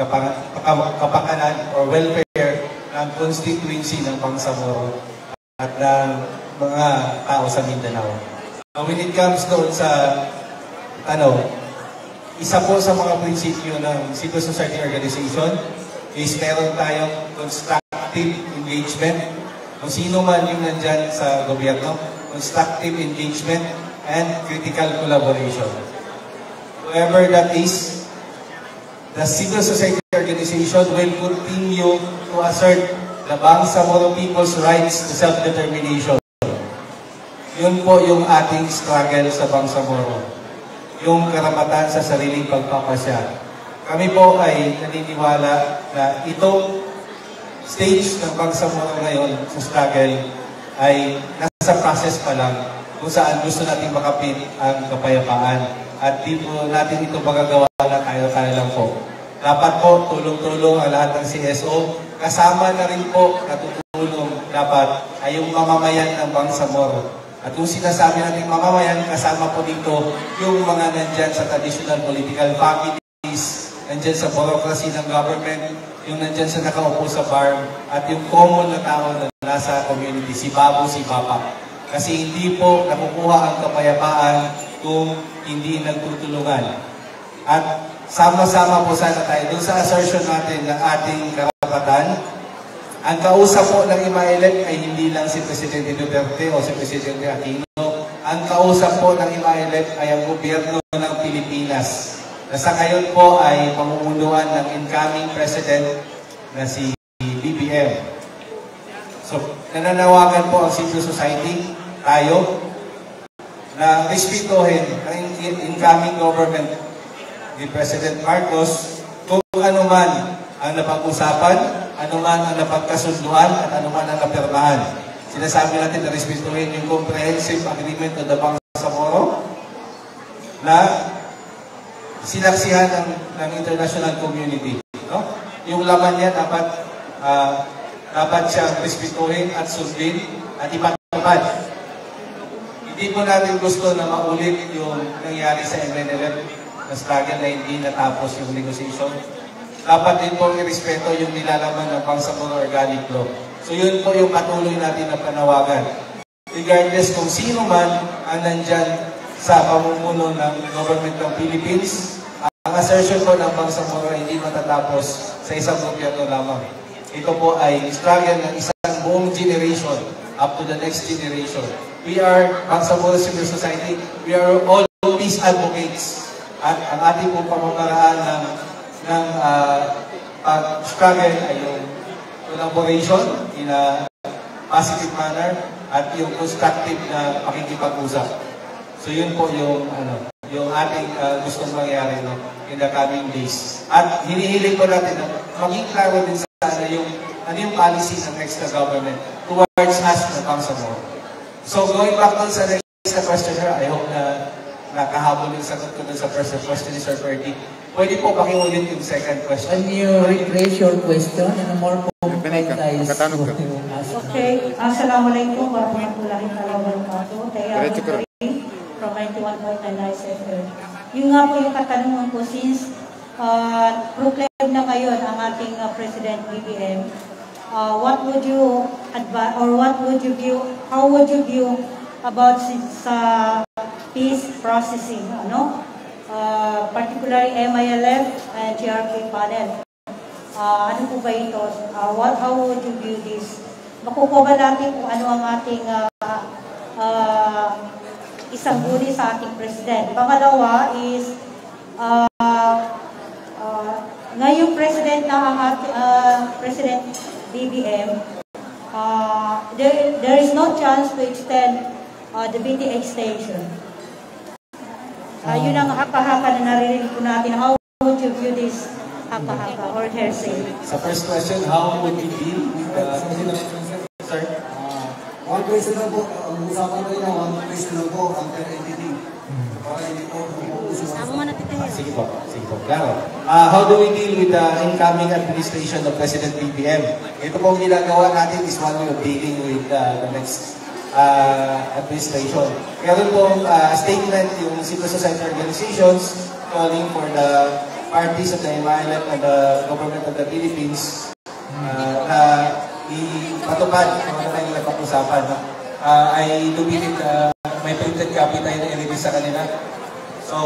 kapakanan or welfare ng constituency ng Bangsamoro at ng mga tao sa Mindanao. When it comes doon sa ano, isa po sa mga prinsipyo ng civil society organization is meron tayong constructive engagement. Kung sino man yung nandyan sa gobyerno, constructive engagement and critical collaboration. Whoever that is, the civil society organization will continue to assert the Bangsamoro people's rights to self-determination. Yun po yung ating struggle sa Bangsamoro. Yung karapatan sa sariling pagpapasya. Kami po ay naniniwala na itong stage ng Bangsamoro ngayon sa struggle ay nasa process pa lang kung saan gusto natin makapit ang kapayapaan. At di po natin ito magagawa na tayo-tayo lang po. Dapat po tulong-tulong ang lahat ng CSO. Kasama na rin po na tutulong dapat ay yung mamamayan ng Bangsamoro. At kung sinasabi natin mamamayan, kasama po dito yung mga nandyan sa traditional political families, nandyan sa bureaucracy ng government, yung nandyan sa nakaupo sa farm, at yung common na tao na nasa community, si Babo, si Papa. Kasi hindi po nakukuha ang kapayapaan kung hindi nagtutulungan. At sama-sama po sana tayo doon sa assertion natin ng ating karapatan, ang kausap po ng IMAELEC ay hindi lang si Presidente Duterte o si Presidente Aquino. Ang kausap po ng IMAELEC ay ang gobyerno ng Pilipinas. Na sa ngayon po ay pamumunuan ng incoming President na si BBM. So, nananawagan po ang civil society, tayo, na respetuhin ang incoming government ni President Marcos kung ano ang napag-usapan, ano ang napagkasunduan at ano ang napirmahan. Sinasabi natin na respetuhin yung comprehensive agreement of the Bangsamoro na sinaksihan ng, ng international community. No? Yung laman niya dapat uh, dapat siyang respetuhin at sundin at ipatupad. Hindi po natin gusto na maulit yung nangyari sa MNLF na struggle na hindi natapos yung negotiation dapat din po irespeto yung nilalaman ng Bangsamoro Organic Law. So yun po yung patuloy natin na panawagan. Regardless kung sino man ang nandyan sa pamumuno ng government ng Philippines, ang assertion po ng Bangsamoro ay hindi matatapos sa isang gobyerno lamang. Ito po ay struggle ng isang buong generation up to the next generation. We are, Bangsamoro Civil Society, we are all peace advocates. At ang ating pong pamamaraan ng ng uh, pag-struggle ay yung collaboration in a positive manner at yung constructive na pakikipag-usap. So yun po yung ano, yung ating uh, gustong mangyari no, in the coming days. At hinihiling po natin na maging klaro din sa ano yung, ano yung policy ng next government towards us na Bangsamoro. So going back on sa next na question here, I hope na nakahabol yung sagot ko dun sa first question ni Sir Ferdy. Pwede po pakiulit yung second question. Can you rephrase your question in a more concretized Okay. Assalamualaikum warahmatullahi wabarakatuh. Abdul from 91.9 FM. Yung nga po yung katanungan ko, since uh, proclaim na ngayon ang ating uh, President BBM, uh, what would you advise, or what would you view, how would you view about sa peace processing, ano? uh, particularly MILF and GRK panel. Uh, ano po ba ito? Uh, what, how would you view this? Makukuha natin kung ano ang ating uh, uh, isang guri sa ating president? Pangalawa is, uh, uh, ngayong president na ang ating, uh, President BBM, uh, there, there is no chance to extend uh, the BTH station. Uh, yun ang haka-haka na naririnig po natin. How would you view this haka-haka or hearsay? Sa first question, how would you deal with the... Sir? Uh, one question lang po, ang usapan ko na one question lang po, ang entity. Para hindi po Sama tayo. Sige po, sige po. Klaro. Uh, how do we deal with the incoming administration of President BBM? Ito pong ginagawa natin is one way of dealing with uh, the next uh, administration. Meron pong uh, statement yung civil society organizations calling for the parties of the environment and the government of the Philippines uh, na ipatupad kung ano tayo napag-usapan. Uh, I do believe uh, may printed copy tayo na i-release sa kanila. So,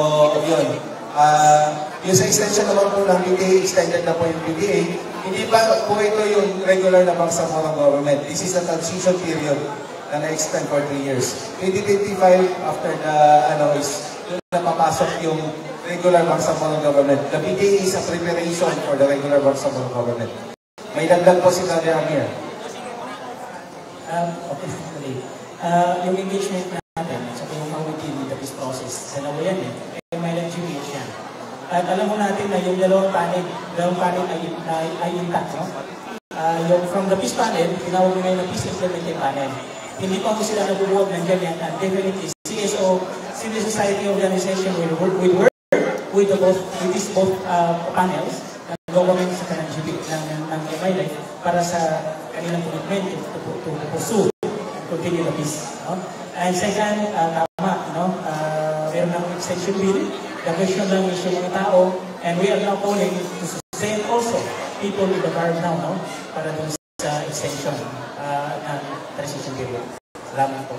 yun. Uh, yung sa extension naman po ng PDA, extended na po yung PDA. Hindi pa po ito yung regular na bangsamoro ng government. This is a transition period na na-extend for 3 years. 2025, after the, ano, is doon na papasok yung regular bangsamoro ng government. The PDA is a preparation for the regular bangsamoro government. May dagdag po si Brother Amir. Um, okay, actually. Uh, yung engagement natin, sa yung awit with the peace process, dalawa yan eh. Eh, may legitimate yan. At alam mo natin na yung dalawang panel, dalawang panel ay, ay, ay intact, no? Uh, yung from the peace panel, tinawag mo ngayon na peace implementing panel. Hindi pa po sila nabubuwag ng ganyan. And definitely, CSO, civil society organization will work, will work with the both, with these both uh, panels government sa kanang GB ng, ng MILA para sa kanilang commitment to, to, to, pursue continue the peace. No? And second, uh, tama, ng extension bill, the question lang is yung mga tao, and we are now calling to sustain also people with the bar now, no? para dun sa extension uh, ng transition period. Salamat po.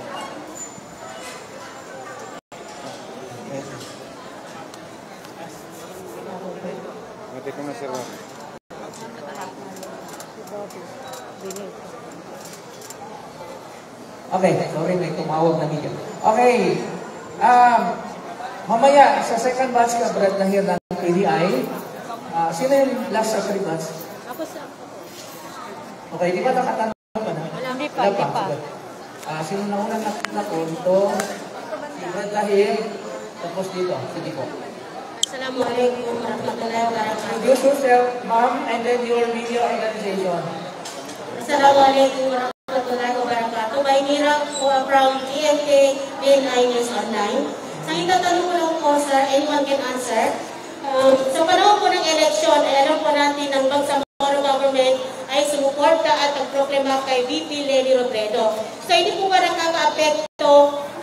Mati ko na sir. Okay, sorry, may tumawag na media. Okay, um, mamaya sa second batch ka, Brad Lahir ng PDI, uh, sino yung last sa three batch? Ako sa... Okay, di ba nakatanong ka na? Wala, hindi pa, hindi pa. Uh, sino na unang nakunto? Si Brad Lahir, tapos dito, si Diko. Assalamualaikum warahmatullahi wabarakatuh. Introduce yourself, ma'am, and then your media organization. Assalamualaikum warahmatullahi wabarakatuh. By Nira uh, from EFK DNI News Online. Ang itatanong ko lang po, sir, anyone can answer. Um, sa panahon po ng eleksyon, ay alam po natin ng Bangsamoro government ay sumuporta at nagproklama kay VP Lenny Robredo. So hindi po ba nakaka-apekto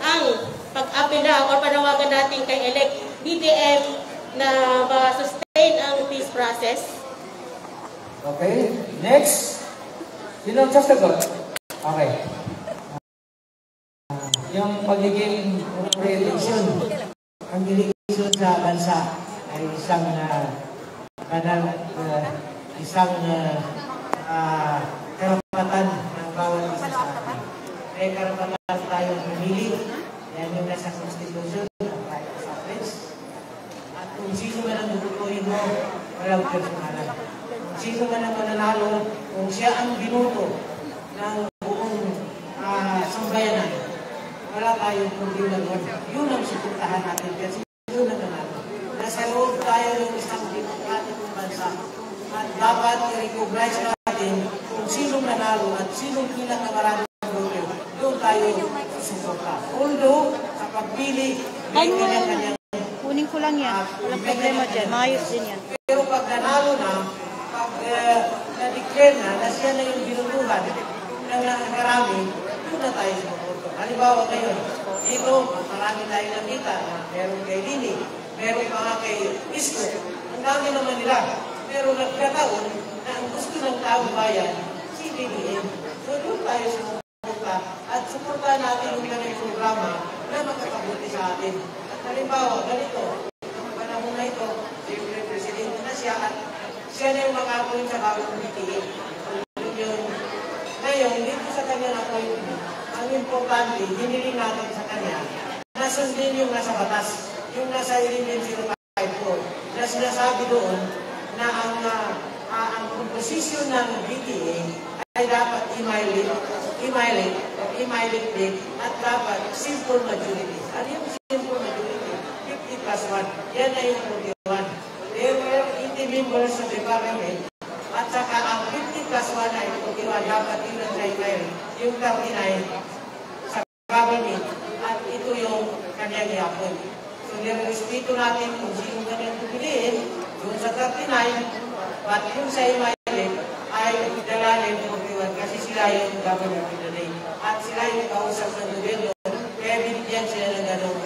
ang pag-apela o panawagan natin kay elect BBM na ma-sustain ang peace process? Okay, next. Sino ang sasagot? Okay. Yung pagiging re-election, ang election sa bansa ay isang uh, kanal, uh, isang uh, uh, karapatan ng bawat isa sa atin. May karapatan tayong pumili. Yan yung nasa Constitution ng tayo sa Prince. At kung sino man ang bubutuhin mo, walang personalan. Kung sino man ang mananalo, kung siya ang binuto ng buong uh, sambayanan, wala tayong kundi lang yun ang suportahan natin kasi yun ang nanalo. Nasa loob tayo ng isang demokratikong bansa at dapat i-recognize natin kung sinong nanalo at sinong pinakamaraming boto. Doon tayo susuporta. Although, sa pagpili, may kanya-kanyang Kunin ko lang yan. Walang problema dyan. Maayos din yan. pero pag nanalo na, pag uh, na-declare na na siya na yung binutuhan ng nakarami, doon na tayo. Halimbawa ngayon, dito, marami tayong nakita na meron kay Lini, meron pa nga kay Isko. Ang dami naman nila. Pero nagkataon na ang gusto ng taong bayan, si BBM. So doon tayo sumuporta at suportahan natin yung kanyang programa na makakabuti sa atin. At halimbawa, ganito, panahon na ito, siyempre presidente na siya at siya na yung makakuin sa bagong. Yun, ngayon, dito sa kanya na appointment, ang importante, hiniling natin sa kanya, nasundin yung nasa batas, yung nasa 11054, na sinasabi doon na ang, uh, uh, ang composition ng BTA ay dapat i-milate, i-milate, i-milate din, at dapat simple majority. Ano yung simple majority? 50 plus 1. Yan na yung 41. There were 80 members of the parliament at saka ang 50 plus 1 ay 41. Dapat yun ang try Yung 39 sa government at ito yung kanyang i-appoint. So nirespeto natin kung sino kanyang pipiliin yung sa 39 but yung sa MILF ay dalalin 41 kasi sila yung governor of. At sila yung kausap ng gobyerno kaya binigyan sila ng ganong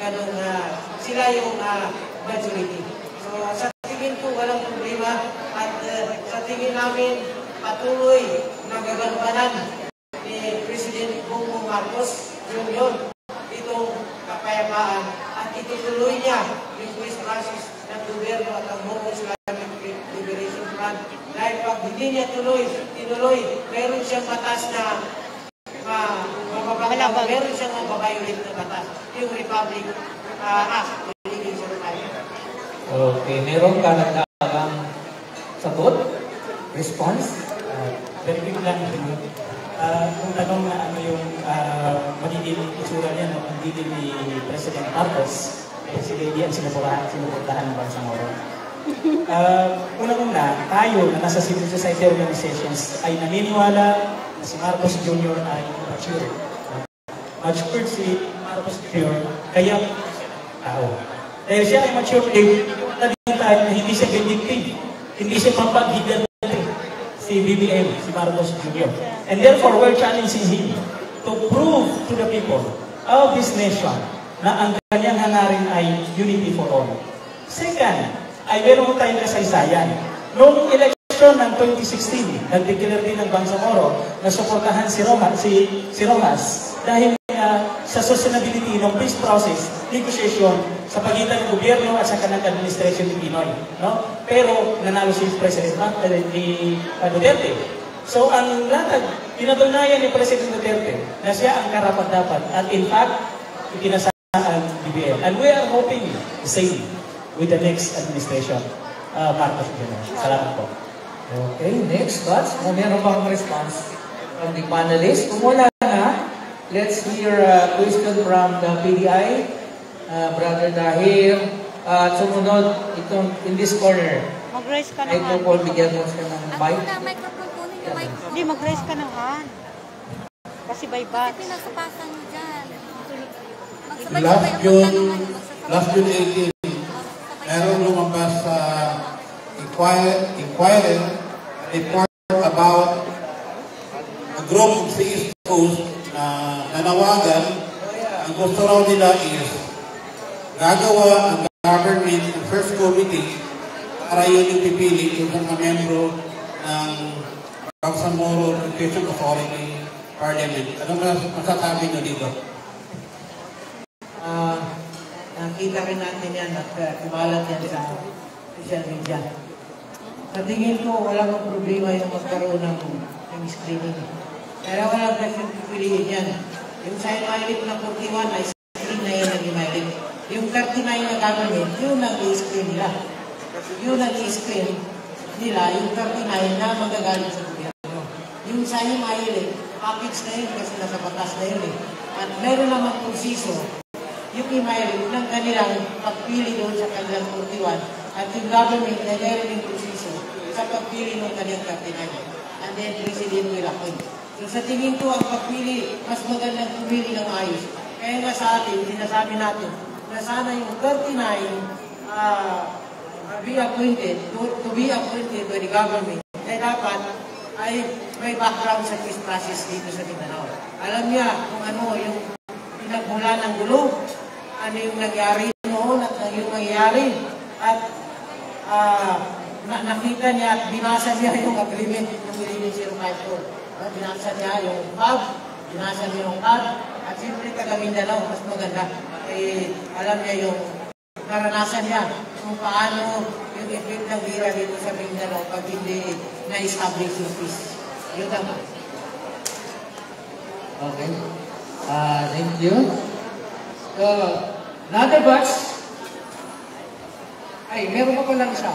ganong uh, sila yung uh, majority. So sa tingin ko walang problema at uh, sa tingin namin patuloy na pagagampanan ni President Bongbong Marcos Jr. itong kapayapaan at itutuloy niya yung peace process ng gobyerno at ang Moro Islamic Liberation Front. Dahil pag hindi niya tuloy, tinuloy, meron siyang batas na ma mababangga, meron siyang mababiolate na batas. Yung Republic uh, Act, Living Okay, meron ka nagdagang sagot? Response? Uh, very quick lang. Uh, kung tanong na ano yung uh, magiging itsura niya no, ang dili ni President Marcos, eh, si Lady ang sinuportahan, sinuportahan ng Bansang Oro. Uh, Unang-una, tayo na nasa civil society organizations ay naniniwala na si Marcos Jr. ay mature. Matured si Marcos Jr. kaya tao. Dahil siya ay mature, eh, tayo na hindi siya vindictive. Hindi siya mapaghigal si BBM, si Marcos Jr. And therefore, we're challenging him to prove to the people of this nation na ang kanyang hangarin ay unity for all. Second, ay meron tayong kasaysayan. Noong election ng 2016, nag-declare din ng Bangsamoro na suportahan si, Roma, si, si Rojas dahil uh, sa sustainability ng peace process, negotiation sa pagitan ng gobyerno at sa kanang administration ni Pinoy. No? Pero nanalo si President uh, ni uh, Duterte. So ang latag, pinatunayan ni President Duterte na siya ang karapat-dapat at in fact, itinasa ang BBM. And we are hoping the same with the next administration. Uh, Marcos Jr. Salamat po. Okay, next batch. Kung meron pang response from the panelists. Kung wala na, let's hear a question from the PDI. Uh, Brother Dahir. At uh, sumunod, itong in this corner. Mag-raise ka ng Ito po, bigyan mo siya ng mic. Hindi, mag-raise ka ng hand. Kasi by batch. Pinasapasan niyo dyan. Last June, last June 18, meron lumabas sa inquiry, inquiry report about a group of the East na nanawagan, ang gusto raw nila is gagawa ang government ng first committee para yun yung pipili yung mga membro ng Bangsamoro Education Authority Parliament. Ano mas- masasabi nyo dito? Ah, nakita rin natin yan at uh, kumalat yan sa social media. Sa tingin ko, wala kang problema yung magkaroon ng, ng screening. Pero wala ka siyang pipiliin yan. Yung sa Imailit na 41 ay screen na yun ang Imailit. Yung 39 na government, yun ang i-screen nila. Yun ang i-screen nila, yung 39 na magagaling sa gobyerno. Yung sa Imailit, package na yun kasi nasa batas na yun eh. At meron namang proseso yung email ng kanilang pagpili doon sa kanilang 41 at yung government na meron yung sa pagpili ng kanilang kapitanya. And then President will appoint. So sa tingin ko, ang pagpili, mas magandang pumili ng ayos. Kaya nga sa atin, sinasabi natin, na sana yung 39 uh, be appointed, to, to be appointed by the government, ay dapat ay may background sa peace process dito sa Mindanao. Alam niya kung ano yung pinagmula ng gulo, ano yung nangyari noon at ano yung nangyari. At ah, na nakita niya at binasa niya <laughs> yung agreement ng 11054. Uh, binasa niya yung PAB, binasa niya yung PAB, at siyempre taga Mindanao, mas maganda. Eh, alam niya yung naranasan niya kung paano yung effect ng gira dito sa Mindanao pag hindi na-establish yung peace. Yun lang. Okay. Uh, thank you. So, another batch. Ay, meron pa palang isa.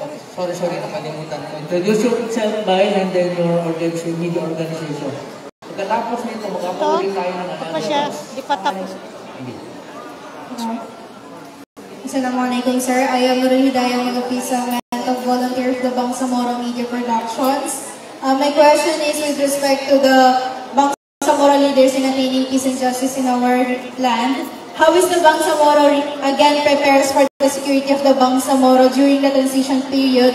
Sorry, sorry, nakalimutan ko. Introduce yourself by and then your organization, media organization. Pagkatapos nito, magkakaulit tayo ng Ito pa siya, di pa tapos. Assalamualaikum sir. I am Nurul Hidayah Magapisa, of volunteer of the Bangsamoro Media Productions. Uh, my question is with respect to the Bangsamoro leaders in attaining peace and justice in our land. How is the Bangsamoro again prepares for the security of the Bangsamoro during the transition period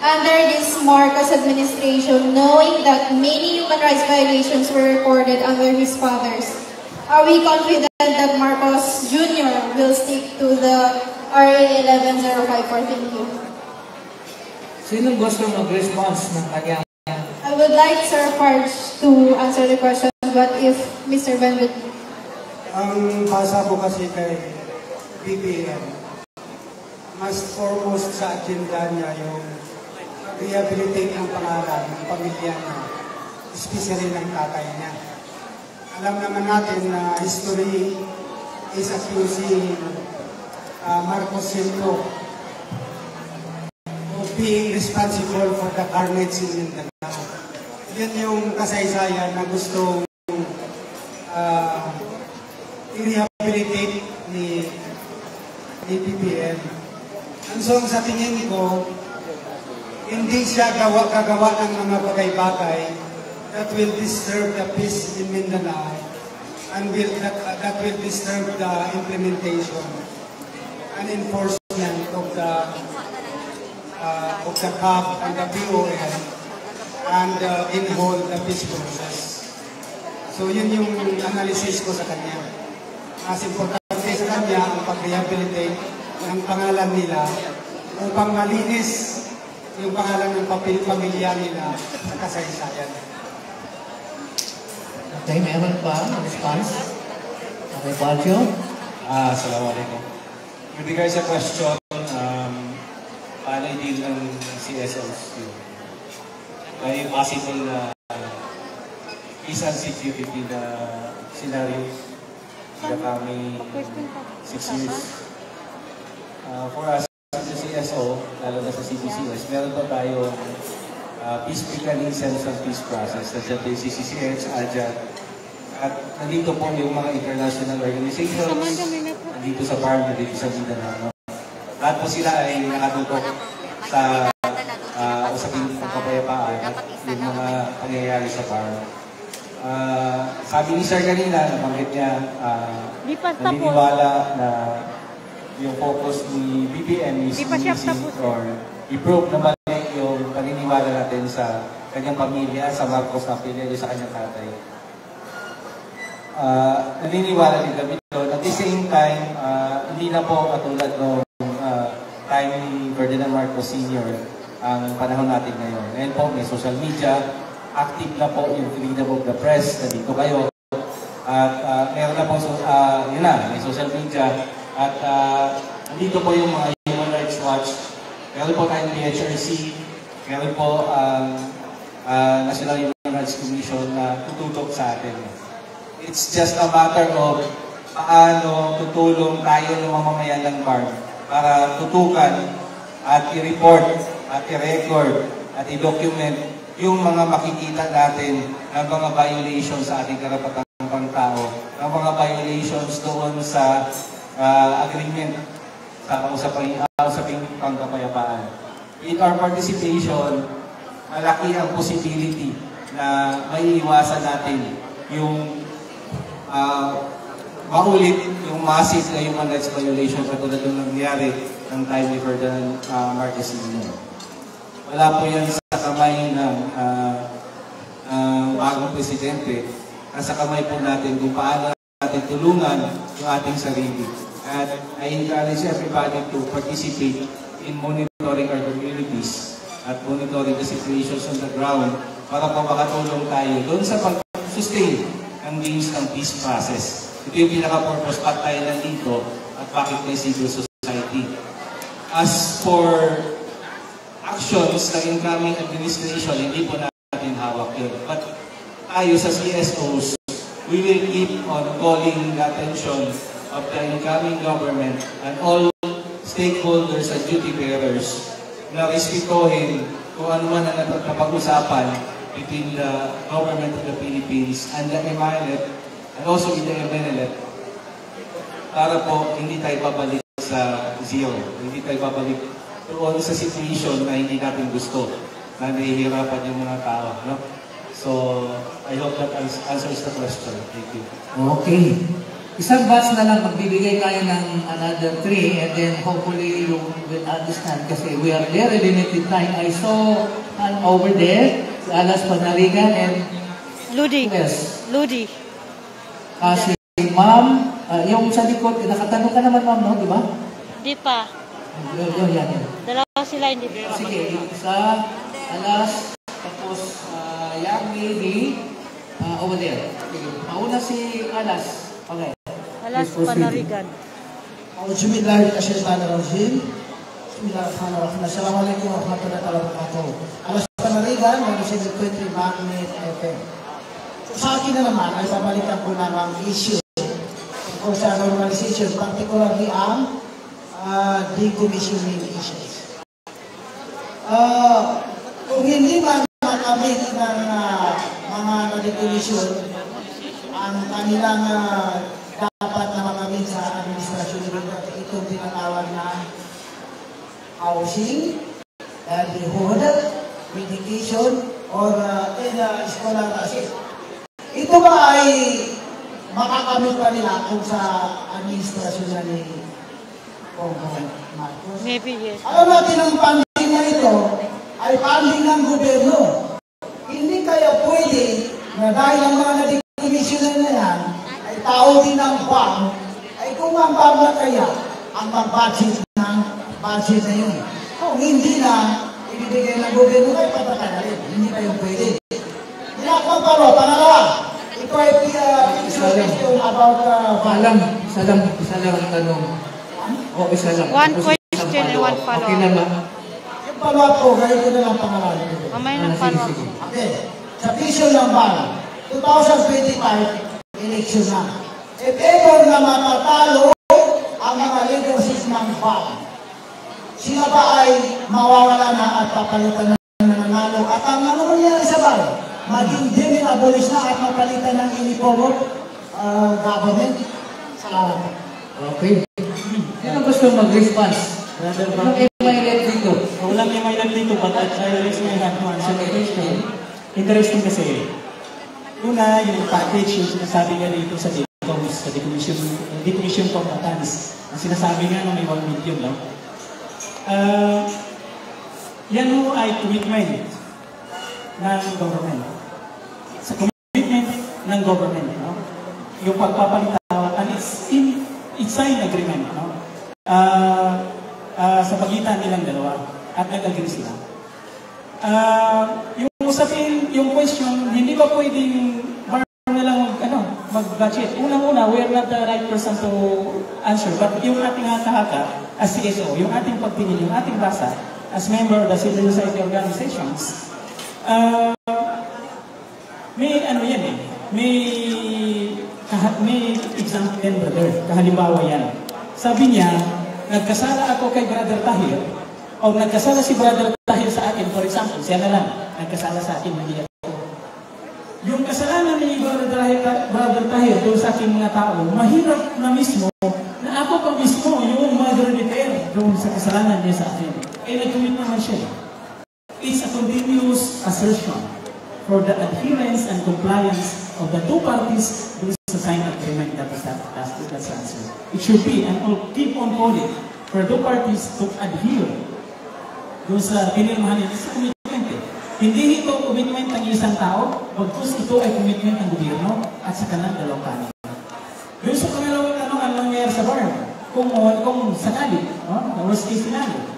under this Marcos administration, knowing that many human rights violations were recorded under his fathers? Are we confident that Marcos Jr. will stick to the RA 1105 Thank you. Sinong gusto mag-response ng kanyang I I would like Sir Farge to answer the question, but if Mr. Ben would... Ang basa ko kasi kay BBM, mas foremost sa agenda niya yung rehabilitate ang pangalan ng pamilya niya, especially ng tatay niya. Alam naman natin na history is accusing uh, Marcos Silva of being responsible for the carnage in Mindanao. Yan yung kasaysayan na gusto uh, i-rehabilitate ni, ni BBM. And so, sa tingin ko, hindi siya gawa, kagawa ng mga bagay-bagay that will disturb the peace in Mindanao and will, that, that will disturb the implementation and enforcement of the uh, of the CAP and the BOL and uh, in the peace process. So yun yung analysis ko sa kanya. Mas importante sa kanya ang pag-rehabilitate ng pangalan nila upang malinis yung pangalan ng pamilya nila sa kasaysayan. Okay, meron pa ang response? Okay, Pacho? Ah, Assalamualaikum. With regards sa question, um, paano i-deal ng CSOs yun? May possible na peace and security na scenario na kami six years. Uh, for us, as a CSO, lalo na sa CBCS, meron pa tayong uh, peace mechanisms and peace process. Nandiyan po yung CCCH, AJAT, at nandito po yung mga international organizations, nandito sa farm, nandito sa Mindanao. Lahat po sila ay nakatutok sa uh, usapin ng kapayapaan at yung mga pangyayari sa farm. Uh, sabi ni Sir kanina, nabanggit niya, uh, naniniwala na yung focus ni BBM is tapos. or i-prove na mali yung paniniwala natin sa kanyang pamilya, sa Marcos na pinili sa kanyang tatay. Uh, naniniwala din kami doon. At the same time, uh, hindi na po katulad nung uh, time ni Ferdinand Marcos Sr. ang panahon natin ngayon. Ngayon po, may social media, active na po yung freedom of the press, nandito kayo. At uh, meron na po, so, uh, yun na, may social media. At uh, nandito po yung mga Human Rights Watch. Meron po tayong PHRC. Meron po ang uh, National Human Rights Commission na tututok sa atin. It's just a matter of paano tutulong tayo ng mamamayan ng farm para tutukan at i-report at i-record at i-document yung mga makikita natin ng mga violations sa ating karapatang pangtao, ng mga violations doon sa uh, agreement sa usaping, uh, usaping pangkapayapaan. With our participation, malaki ang possibility na maiiwasan natin yung uh, maulit yung massive na human rights violation katulad ng nangyari ng time ni Ferdinand uh, Marquez Jr. Wala po yan sa kamay ng uh, uh, bagong presidente. Nasa kamay po natin kung paano natin tulungan yung ating sarili. At I encourage everybody to participate in monitoring our communities at monitoring the situations on the ground para po makatulong tayo doon sa pag-sustain ng gains ng peace process. Ito yung pinaka-purpose ba't tayo nandito at bakit may civil society. As for actions ng incoming administration, hindi po natin hawak yun. But tayo sa CSOs, we will keep on calling the attention of the incoming government and all stakeholders and duty bearers na respetuhin kung ano man ang napag-usapan between the government of the Philippines and the MILF and also in the MNLF para po hindi tayo babalik sa zero. Hindi tayo babalik doon sa situation na hindi natin gusto na nahihirapan yung mga tao. No? So, I hope that answers the question. Thank you. Okay. Isang batch na lang, magbibigay tayo ng another three and then hopefully you will understand kasi we are very limited time. I saw an over there, si Alas Panarigan and Ludi. Yes. Ludi. Uh, si Ma'am, uh, yung sa likod, nakatanong ka naman ma'am, no? Di ba? Di pa. Yo, yo, yan, yan. Dalawa sila, hindi. Sige, isa, alas, tapos ah, uh, young lady, uh, over there. Mauna si alas. Okay. Alas Panarigan. Assalamualaikum warahmatullahi wabarakatuh. Uh, decommissioning issues. Uh, kung hindi man makamit ng mga na-decommission ang kanilang uh, dapat na makamit sa administrasyon at itong tinatawag na housing, livelihood, medication, or uh, in, uh, scholarship. Ito ba ay makakamit pa nila kung sa administrasyon na ni Bongbong Marcos? Maybe yes. Alam natin ang funding na ito ay funding ng gobyerno. Hindi kaya pwede na dahil ang mga na-decommissioner na yan ay tao din ng bank, ay kung ang bank na kaya ang mag-budget ng budget na yun. Kung hindi na, ibibigay ng gobyerno ay patatagalin. Hindi kayo pwede. Ginagawa pa ro, pangalawa, ito ay uh, question about uh, isa lang ang tanong. O, isa lang. One Tapos question and one follow-up. Okay lang ba? Yung follow-up ko, ganito na lang pangalan. Mamaya Ah, ng follow-up. Okay. Sa vision ng BAL, 2025, election na. If ever na matatalo ang mga leadership ng BAL, sila ba ay mawawala na at papalitan na ng nanalo? At ang ano nangyari sa BAL? Maging din-abolish na at mapalitan ng uniform uh, government. Salamat. Okay. Gusto mag-response? Ano kayo may let dito? Wala may may dito, but I raise my hand to answer the question. Interesting kasi, una, yung package, yung sinasabi nga dito sa DCOMS, sa Decommission, Decommission Combatants, ang sinasabi nga na may 1 million lang. Uh, yan ho ay commitment ng government. Sa commitment ng government, no? yung pagpapalitawan, and it's in, it's signed agreement, no? Uh, uh, sa pagitan nilang dalawa at nag-agree sila. Uh, yung usapin, yung question, hindi ba pwedeng bar na lang mag, ano, mag-budget? Unang-una, we are not the right person to answer, but yung ating haka-haka as CSO, yung ating pagtingin, yung ating basa, as member of the civil society organizations, uh, may ano yan eh, may, kaha, may example yan, brother, kahalimbawa yan. Sabi niya, nagkasala ako kay Brother Tahir, o nagkasala si Brother Tahir sa akin, for example, siya na lang, nagkasala sa akin, hindi ako. Yung kasalanan ni Brother Tahir, Brother Tahir doon sa aking mga tao, mahirap na mismo na ako pa mismo yung mag-repair doon sa kasalanan niya sa akin. Eh, nag-commit naman siya. It's a continuous assertion for the adherence and compliance of the two parties to the signed should be, and I'll keep on calling for the parties to adhere doon sa pinirmahan nila sa commitment. Eh. Hindi ito commitment ng isang tao, bagkus ito ay commitment ng gobyerno at sa kanang dalawang panig. Doon sa pangalawang tanong, ano nangyayari sa bar? Kung, kung sakali, no? the worst case scenario.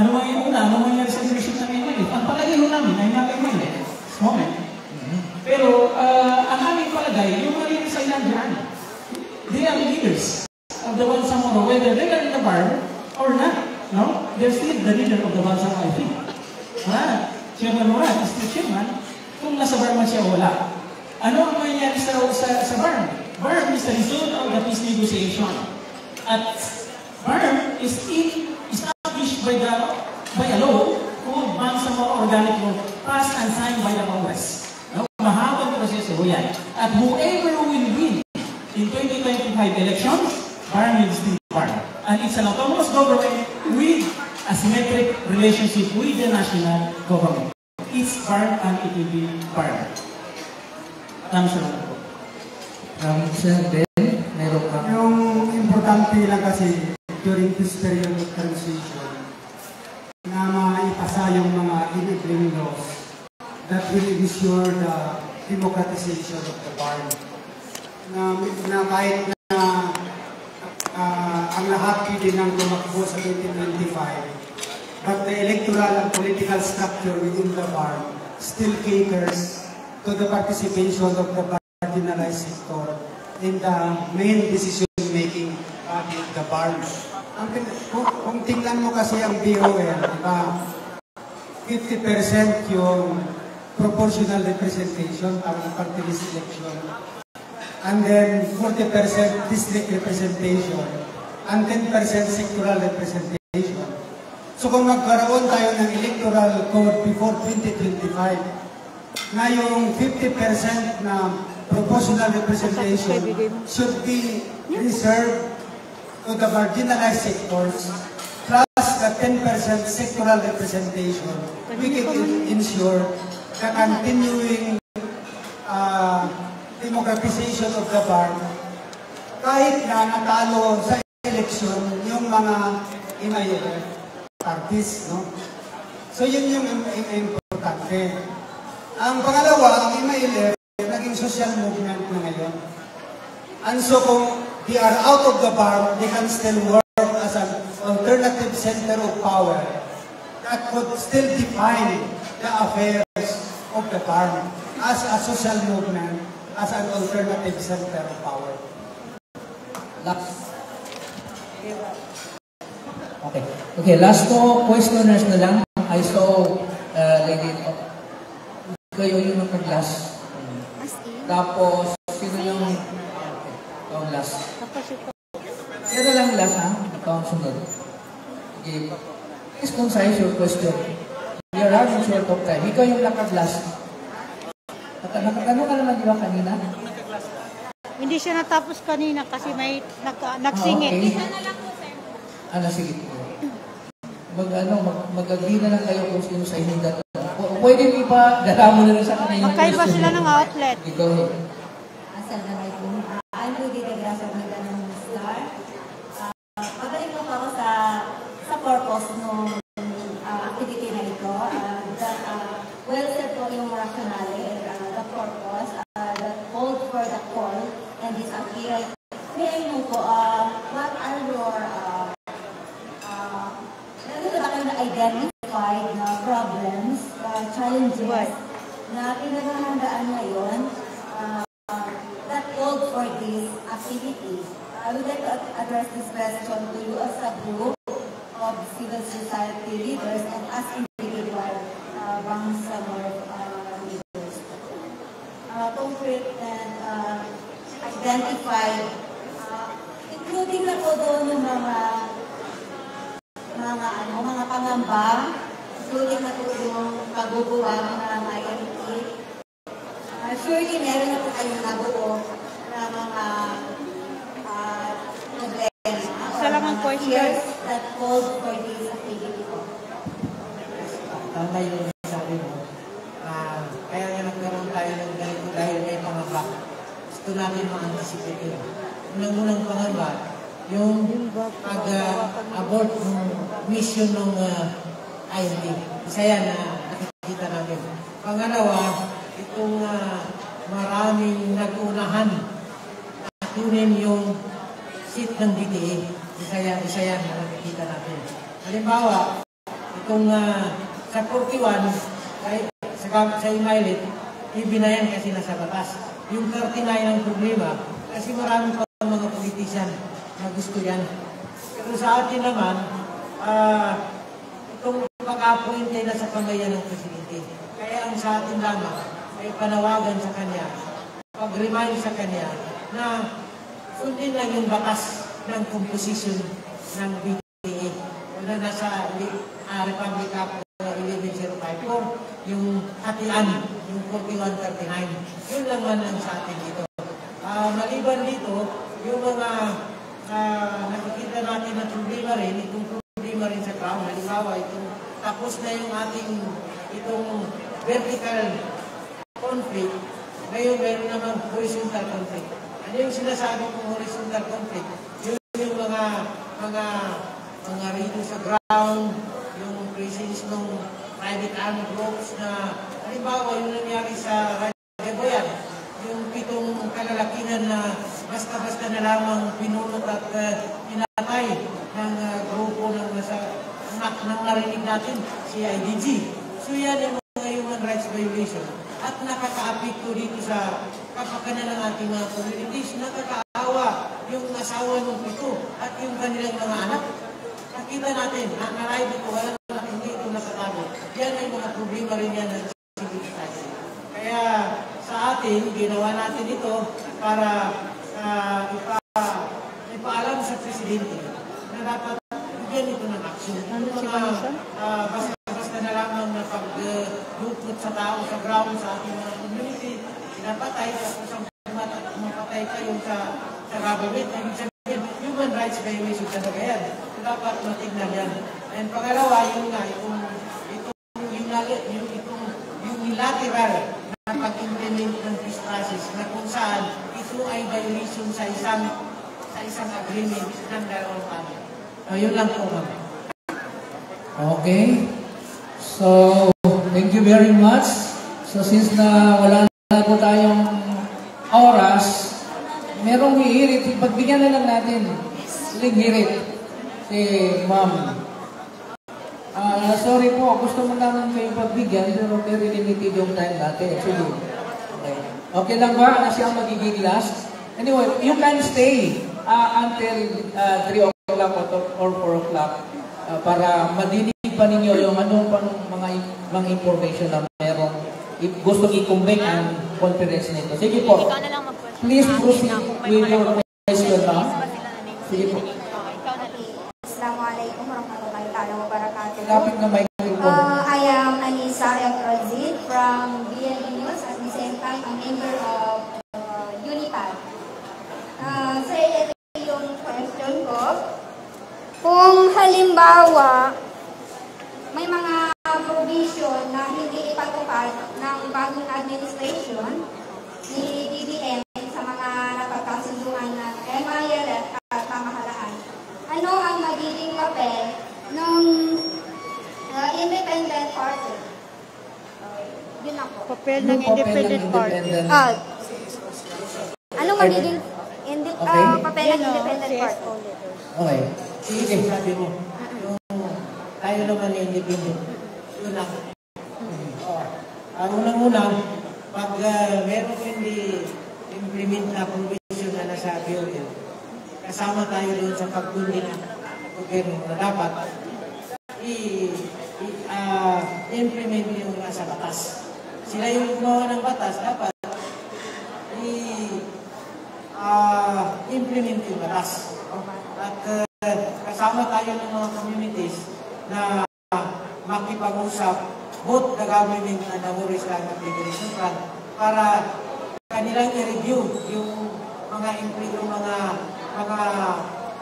Ano mangyayari una? Ano mangyayari sa leadership ng MLA? Ang palagay ho namin ay mga MLA. Moment. Pero uh, ang aming palagay, yung mga leaders ay nandiyan. They are leaders of the Bansamoro, whether they are in the bar or not. No? They're still the leader of the Bansamoro, I think. Ah, Chairman Moran is the chairman. Kung nasa bar man siya, wala. Ano ang mangyayari sa, sa, sa bar? Bar is the result of the peace negotiation. At bar is in, established by the by a law called Bansamoro Organic Law, passed and signed by the Congress. No? Mahabang proseso yan. At whoever will win in 2025 elections, Barn will still Barn. And it's an autonomous government with a symmetric relationship with the national government. It's Barn and it will be Barn. Maraming salamat po. Um, Sir Ben, meron ka. Yung importante lang kasi during this period of transition na maipasa yung mga enabling laws that will ensure the democratization of the bar. Na, na kahit na uh, ang lahat pwede nang tumakbo sa 2025, but the electoral and political structure within the bar still caters to the participation of the marginalized sector in the main decision-making body, the BARMS. Ang, kung, kung tingnan mo kasi ang BOL, di ba, 50% yung proportional representation para party list election. And then 40% district representation. And 10% sectoral representation. So kung magkaroon tayo ng electoral code before 2025, na yung 50% na proportional representation should be reserved to the marginalized sectors plus the 10% sectoral representation, we can ensure the continuing uh, democratization of the bar kahit na natalo sa election yung mga inayon parties, no? So yun yung im- im- importante. Ang pangalawa, ang MILF, naging social movement na ngayon. And so kung they are out of the bar, they can still work as an alternative center of power that could still define the affairs of the bar as a social movement, as an alternative center of power. Okay. Okay, last two questioners na lang. I saw uh, lady kayo yung naka-glass. Tapos, sino yung ikaw ang last? Na lang last, ha? Ikaw ang sunod. Okay. Please concise your question. Are having short of time. Ikaw yung naka-glass. Nakatanong ka naman, di ba, kanina? Hindi siya natapos kanina kasi may nag, nagsingit. Ah, okay. Ano, sige. Mag, ano, mag, mag-agree na lang kayo kung sino sa inyo dati. O, pwede mo ipa, dala mo na lang sa kanina Magkaiba sila mo. ng outlet. Ikaw, Assalamualaikum. Uh, I'm Rudy de Gracia Mindanao Star. Uh, Pagaling po ako sa sa purpose ng uh, activity na ito. Uh, the, uh, well said po yung rationale, uh, the purpose, uh, the hold for the call, and this appeal. May I know po, uh, what are your, uh, uh, nandito ba kayo na-identified na problems, uh, challenges, na pinaghahandaan ngayon, uh, that called for this activity. I would like to ad- address this question to you as a group of civil society leaders and as individual uh, Bangsamoro uh, leaders. Uh, concrete and uh, identified, uh, including na po doon yung mga mga ano, mga pangamba, including na po yung pagbubuwag ng IMT, Uh, surely meron na po kayong nabuo na mga uh, problema ang mga fears that called for this activity po. Tama yung sabi mo. Ah, kaya nga nagkaroon tayo ng ganito dahil may pangamba. Gusto namin ma-anticipate yun. Unang-unang pangamba, yung pag-abort ng mission ng uh, IND. Isa yan na nakikita namin. Pangalawa, itong ah, maraming nag-unahan na kunin yung seat ng DTA. Isa yan na nakikita natin. Halimbawa, itong ah, sa 41, kahit sa, sa Imailit, ibinayan kasi nasa batas. Yung 39 ang problema, kasi marami pa mga politician na gusto yan. Pero sa atin naman, ah, pag-appointe na sa kamayan ng presidente. Kaya ang sa atin lamang ay panawagan sa kanya, pag-remind sa kanya na sundin lang yung batas ng composition ng BTA na nasa uh, Republic Act uh, 11054, yung hatian, yung 4139. Yun lang man ang sa atin dito. Ah, maliban dito, yung mga ah, nakikita natin na problema rin, itong problema rin sa Crown, halimbawa, itong tapos na yung ating itong vertical conflict, ngayon meron naman horizontal conflict. Ano yung sinasabi kong horizontal conflict? Yun yung mga mga mga rito sa ground, yung presence ng private armed groups na halimbawa yung nangyari sa Rajaboyan, yung pitong kalalakihan na basta-basta na lamang pinunot at uh, pinatay ng uh, grupo ng nasa anak ng narinig natin, si IDG. So yan yung mga human rights violation at nakaka-apekto dito sa kapakanan ng ating mga communities. Nakakaawa yung asawa ng ito at yung kanilang mga anak. Nakita natin, na naraid ito, wala na hindi ito nakakabot. Yan ay mga problema rin yan ng civilization. Kaya sa atin, ginawa natin ito para uh, ipa, ipaalam sa Presidente na dapat bigyan ito ng action. Ano si uh, basta, basta na lamang na pag-lupot uh, sa tao sa ground sa ating mga community, pinapatay, tapos ang mapatay kayo sa, sa government. Ibig sabihin, human rights violation talaga yan. Dapat matignan yan. And pangalawa, yung nga, itong, itong, yung, yung, itong, unilateral na pag-implement ng peace process na kung saan ito ay violation sa isang sa isang agreement ng dalawang pamilya. Uh, yun lang po, ma'am. Okay. So, thank you very much. So, since na wala na po tayong oras, merong hihirit. Pagbigyan na lang natin. Siling hirit. Si ma'am. Uh, sorry po, gusto mo naman kayo pagbigyan, pero very limited yung time natin. Actually, okay. Okay lang ba na siya magiging last? Anyway, you can stay uh, until uh, 3 o'clock or 4 o'clock uh, para madinig pa ninyo yung anong pang mga, mga information na merong gusto i-convey ang conference nito. Sige po. Please proceed with your question now. Sige po. Assalamualaikum warahmatullahi wabarakatuh. Lapit na microphone. Uh, I am Anissa El Razid from BNB News at the same time a member of uh, UNIPAD. Uh, so ito yung question ko. Kung halimbawa, may mga provision na hindi ipatupad ng bagong administration ni BBM sa mga napagkasunduan ng MIL at pamahalaan, ano ang magiging papel ng uh, independent party? Uh, yun ako. Papel ng independent party. Ah, ano magiging indi Okay. ah, papel ng independent party? Okay. Sige, sabi mo. Yung, tayo naman yung independent. Yun lang. Oh. Ang unang-una, pag uh, meron hindi implement na provision na nasabi yun, kasama tayo doon sa pagkundi ng gobyerno na dapat i, i uh, implement yung nasa batas. Sila yung gumawa ng batas, dapat i uh, implement yung batas. At uh, kasama tayo ng mga communities na makipag-usap both the government and the War Islamic Liberation Front para kanilang i-review yung mga yung mga mga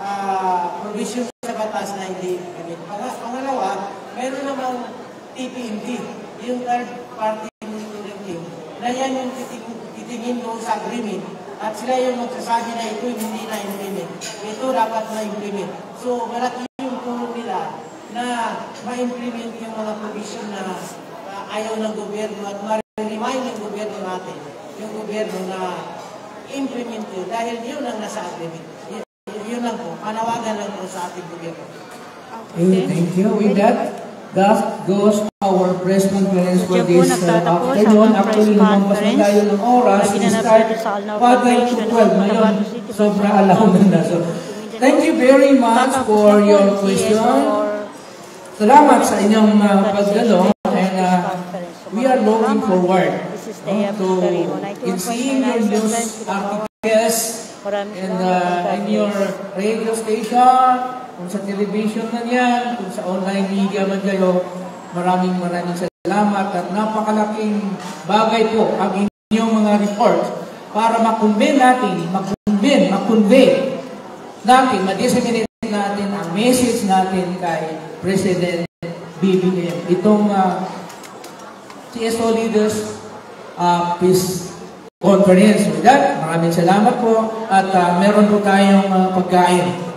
uh, provisions sa batas na hindi gamit. Pangalawa, meron namang TPMD, yung third party monitoring team, na yan yung titingin doon sa agreement at sila yung magsasabi na ito hindi na implement. Ito dapat na implement. So, malaki yung tulong nila na ma-implement yung mga provision na uh, ayaw ng gobyerno at ma-remind ng gobyerno natin, yung gobyerno na implement yun dahil yun ang nasa agreement. Yun, yun lang po, panawagan lang po sa ating gobyerno. Okay, thank you. With that, that goes our press conference for this uh, afternoon. Actually, lumampas na tayo ng oras. We start natin sa Alnao quarter to Corporation of 12. Ngayon, sobra alaman na. So, thank you very much for your question. Salamat sa inyong uh, pagdalo. And uh, we are looking forward no, to in seeing your news articles and uh, in your radio station, kung sa television man yan, kung sa online media man kayo, maraming maraming salamat at napakalaking bagay po ang inyong mga reports para makonvey natin, makonvey, makonvey natin, ma-disseminate natin ang message natin kay President BBM. Itong uh, CSO Leaders uh, Peace Conference. With that, maraming salamat po at uh, meron po tayong uh, pagkain.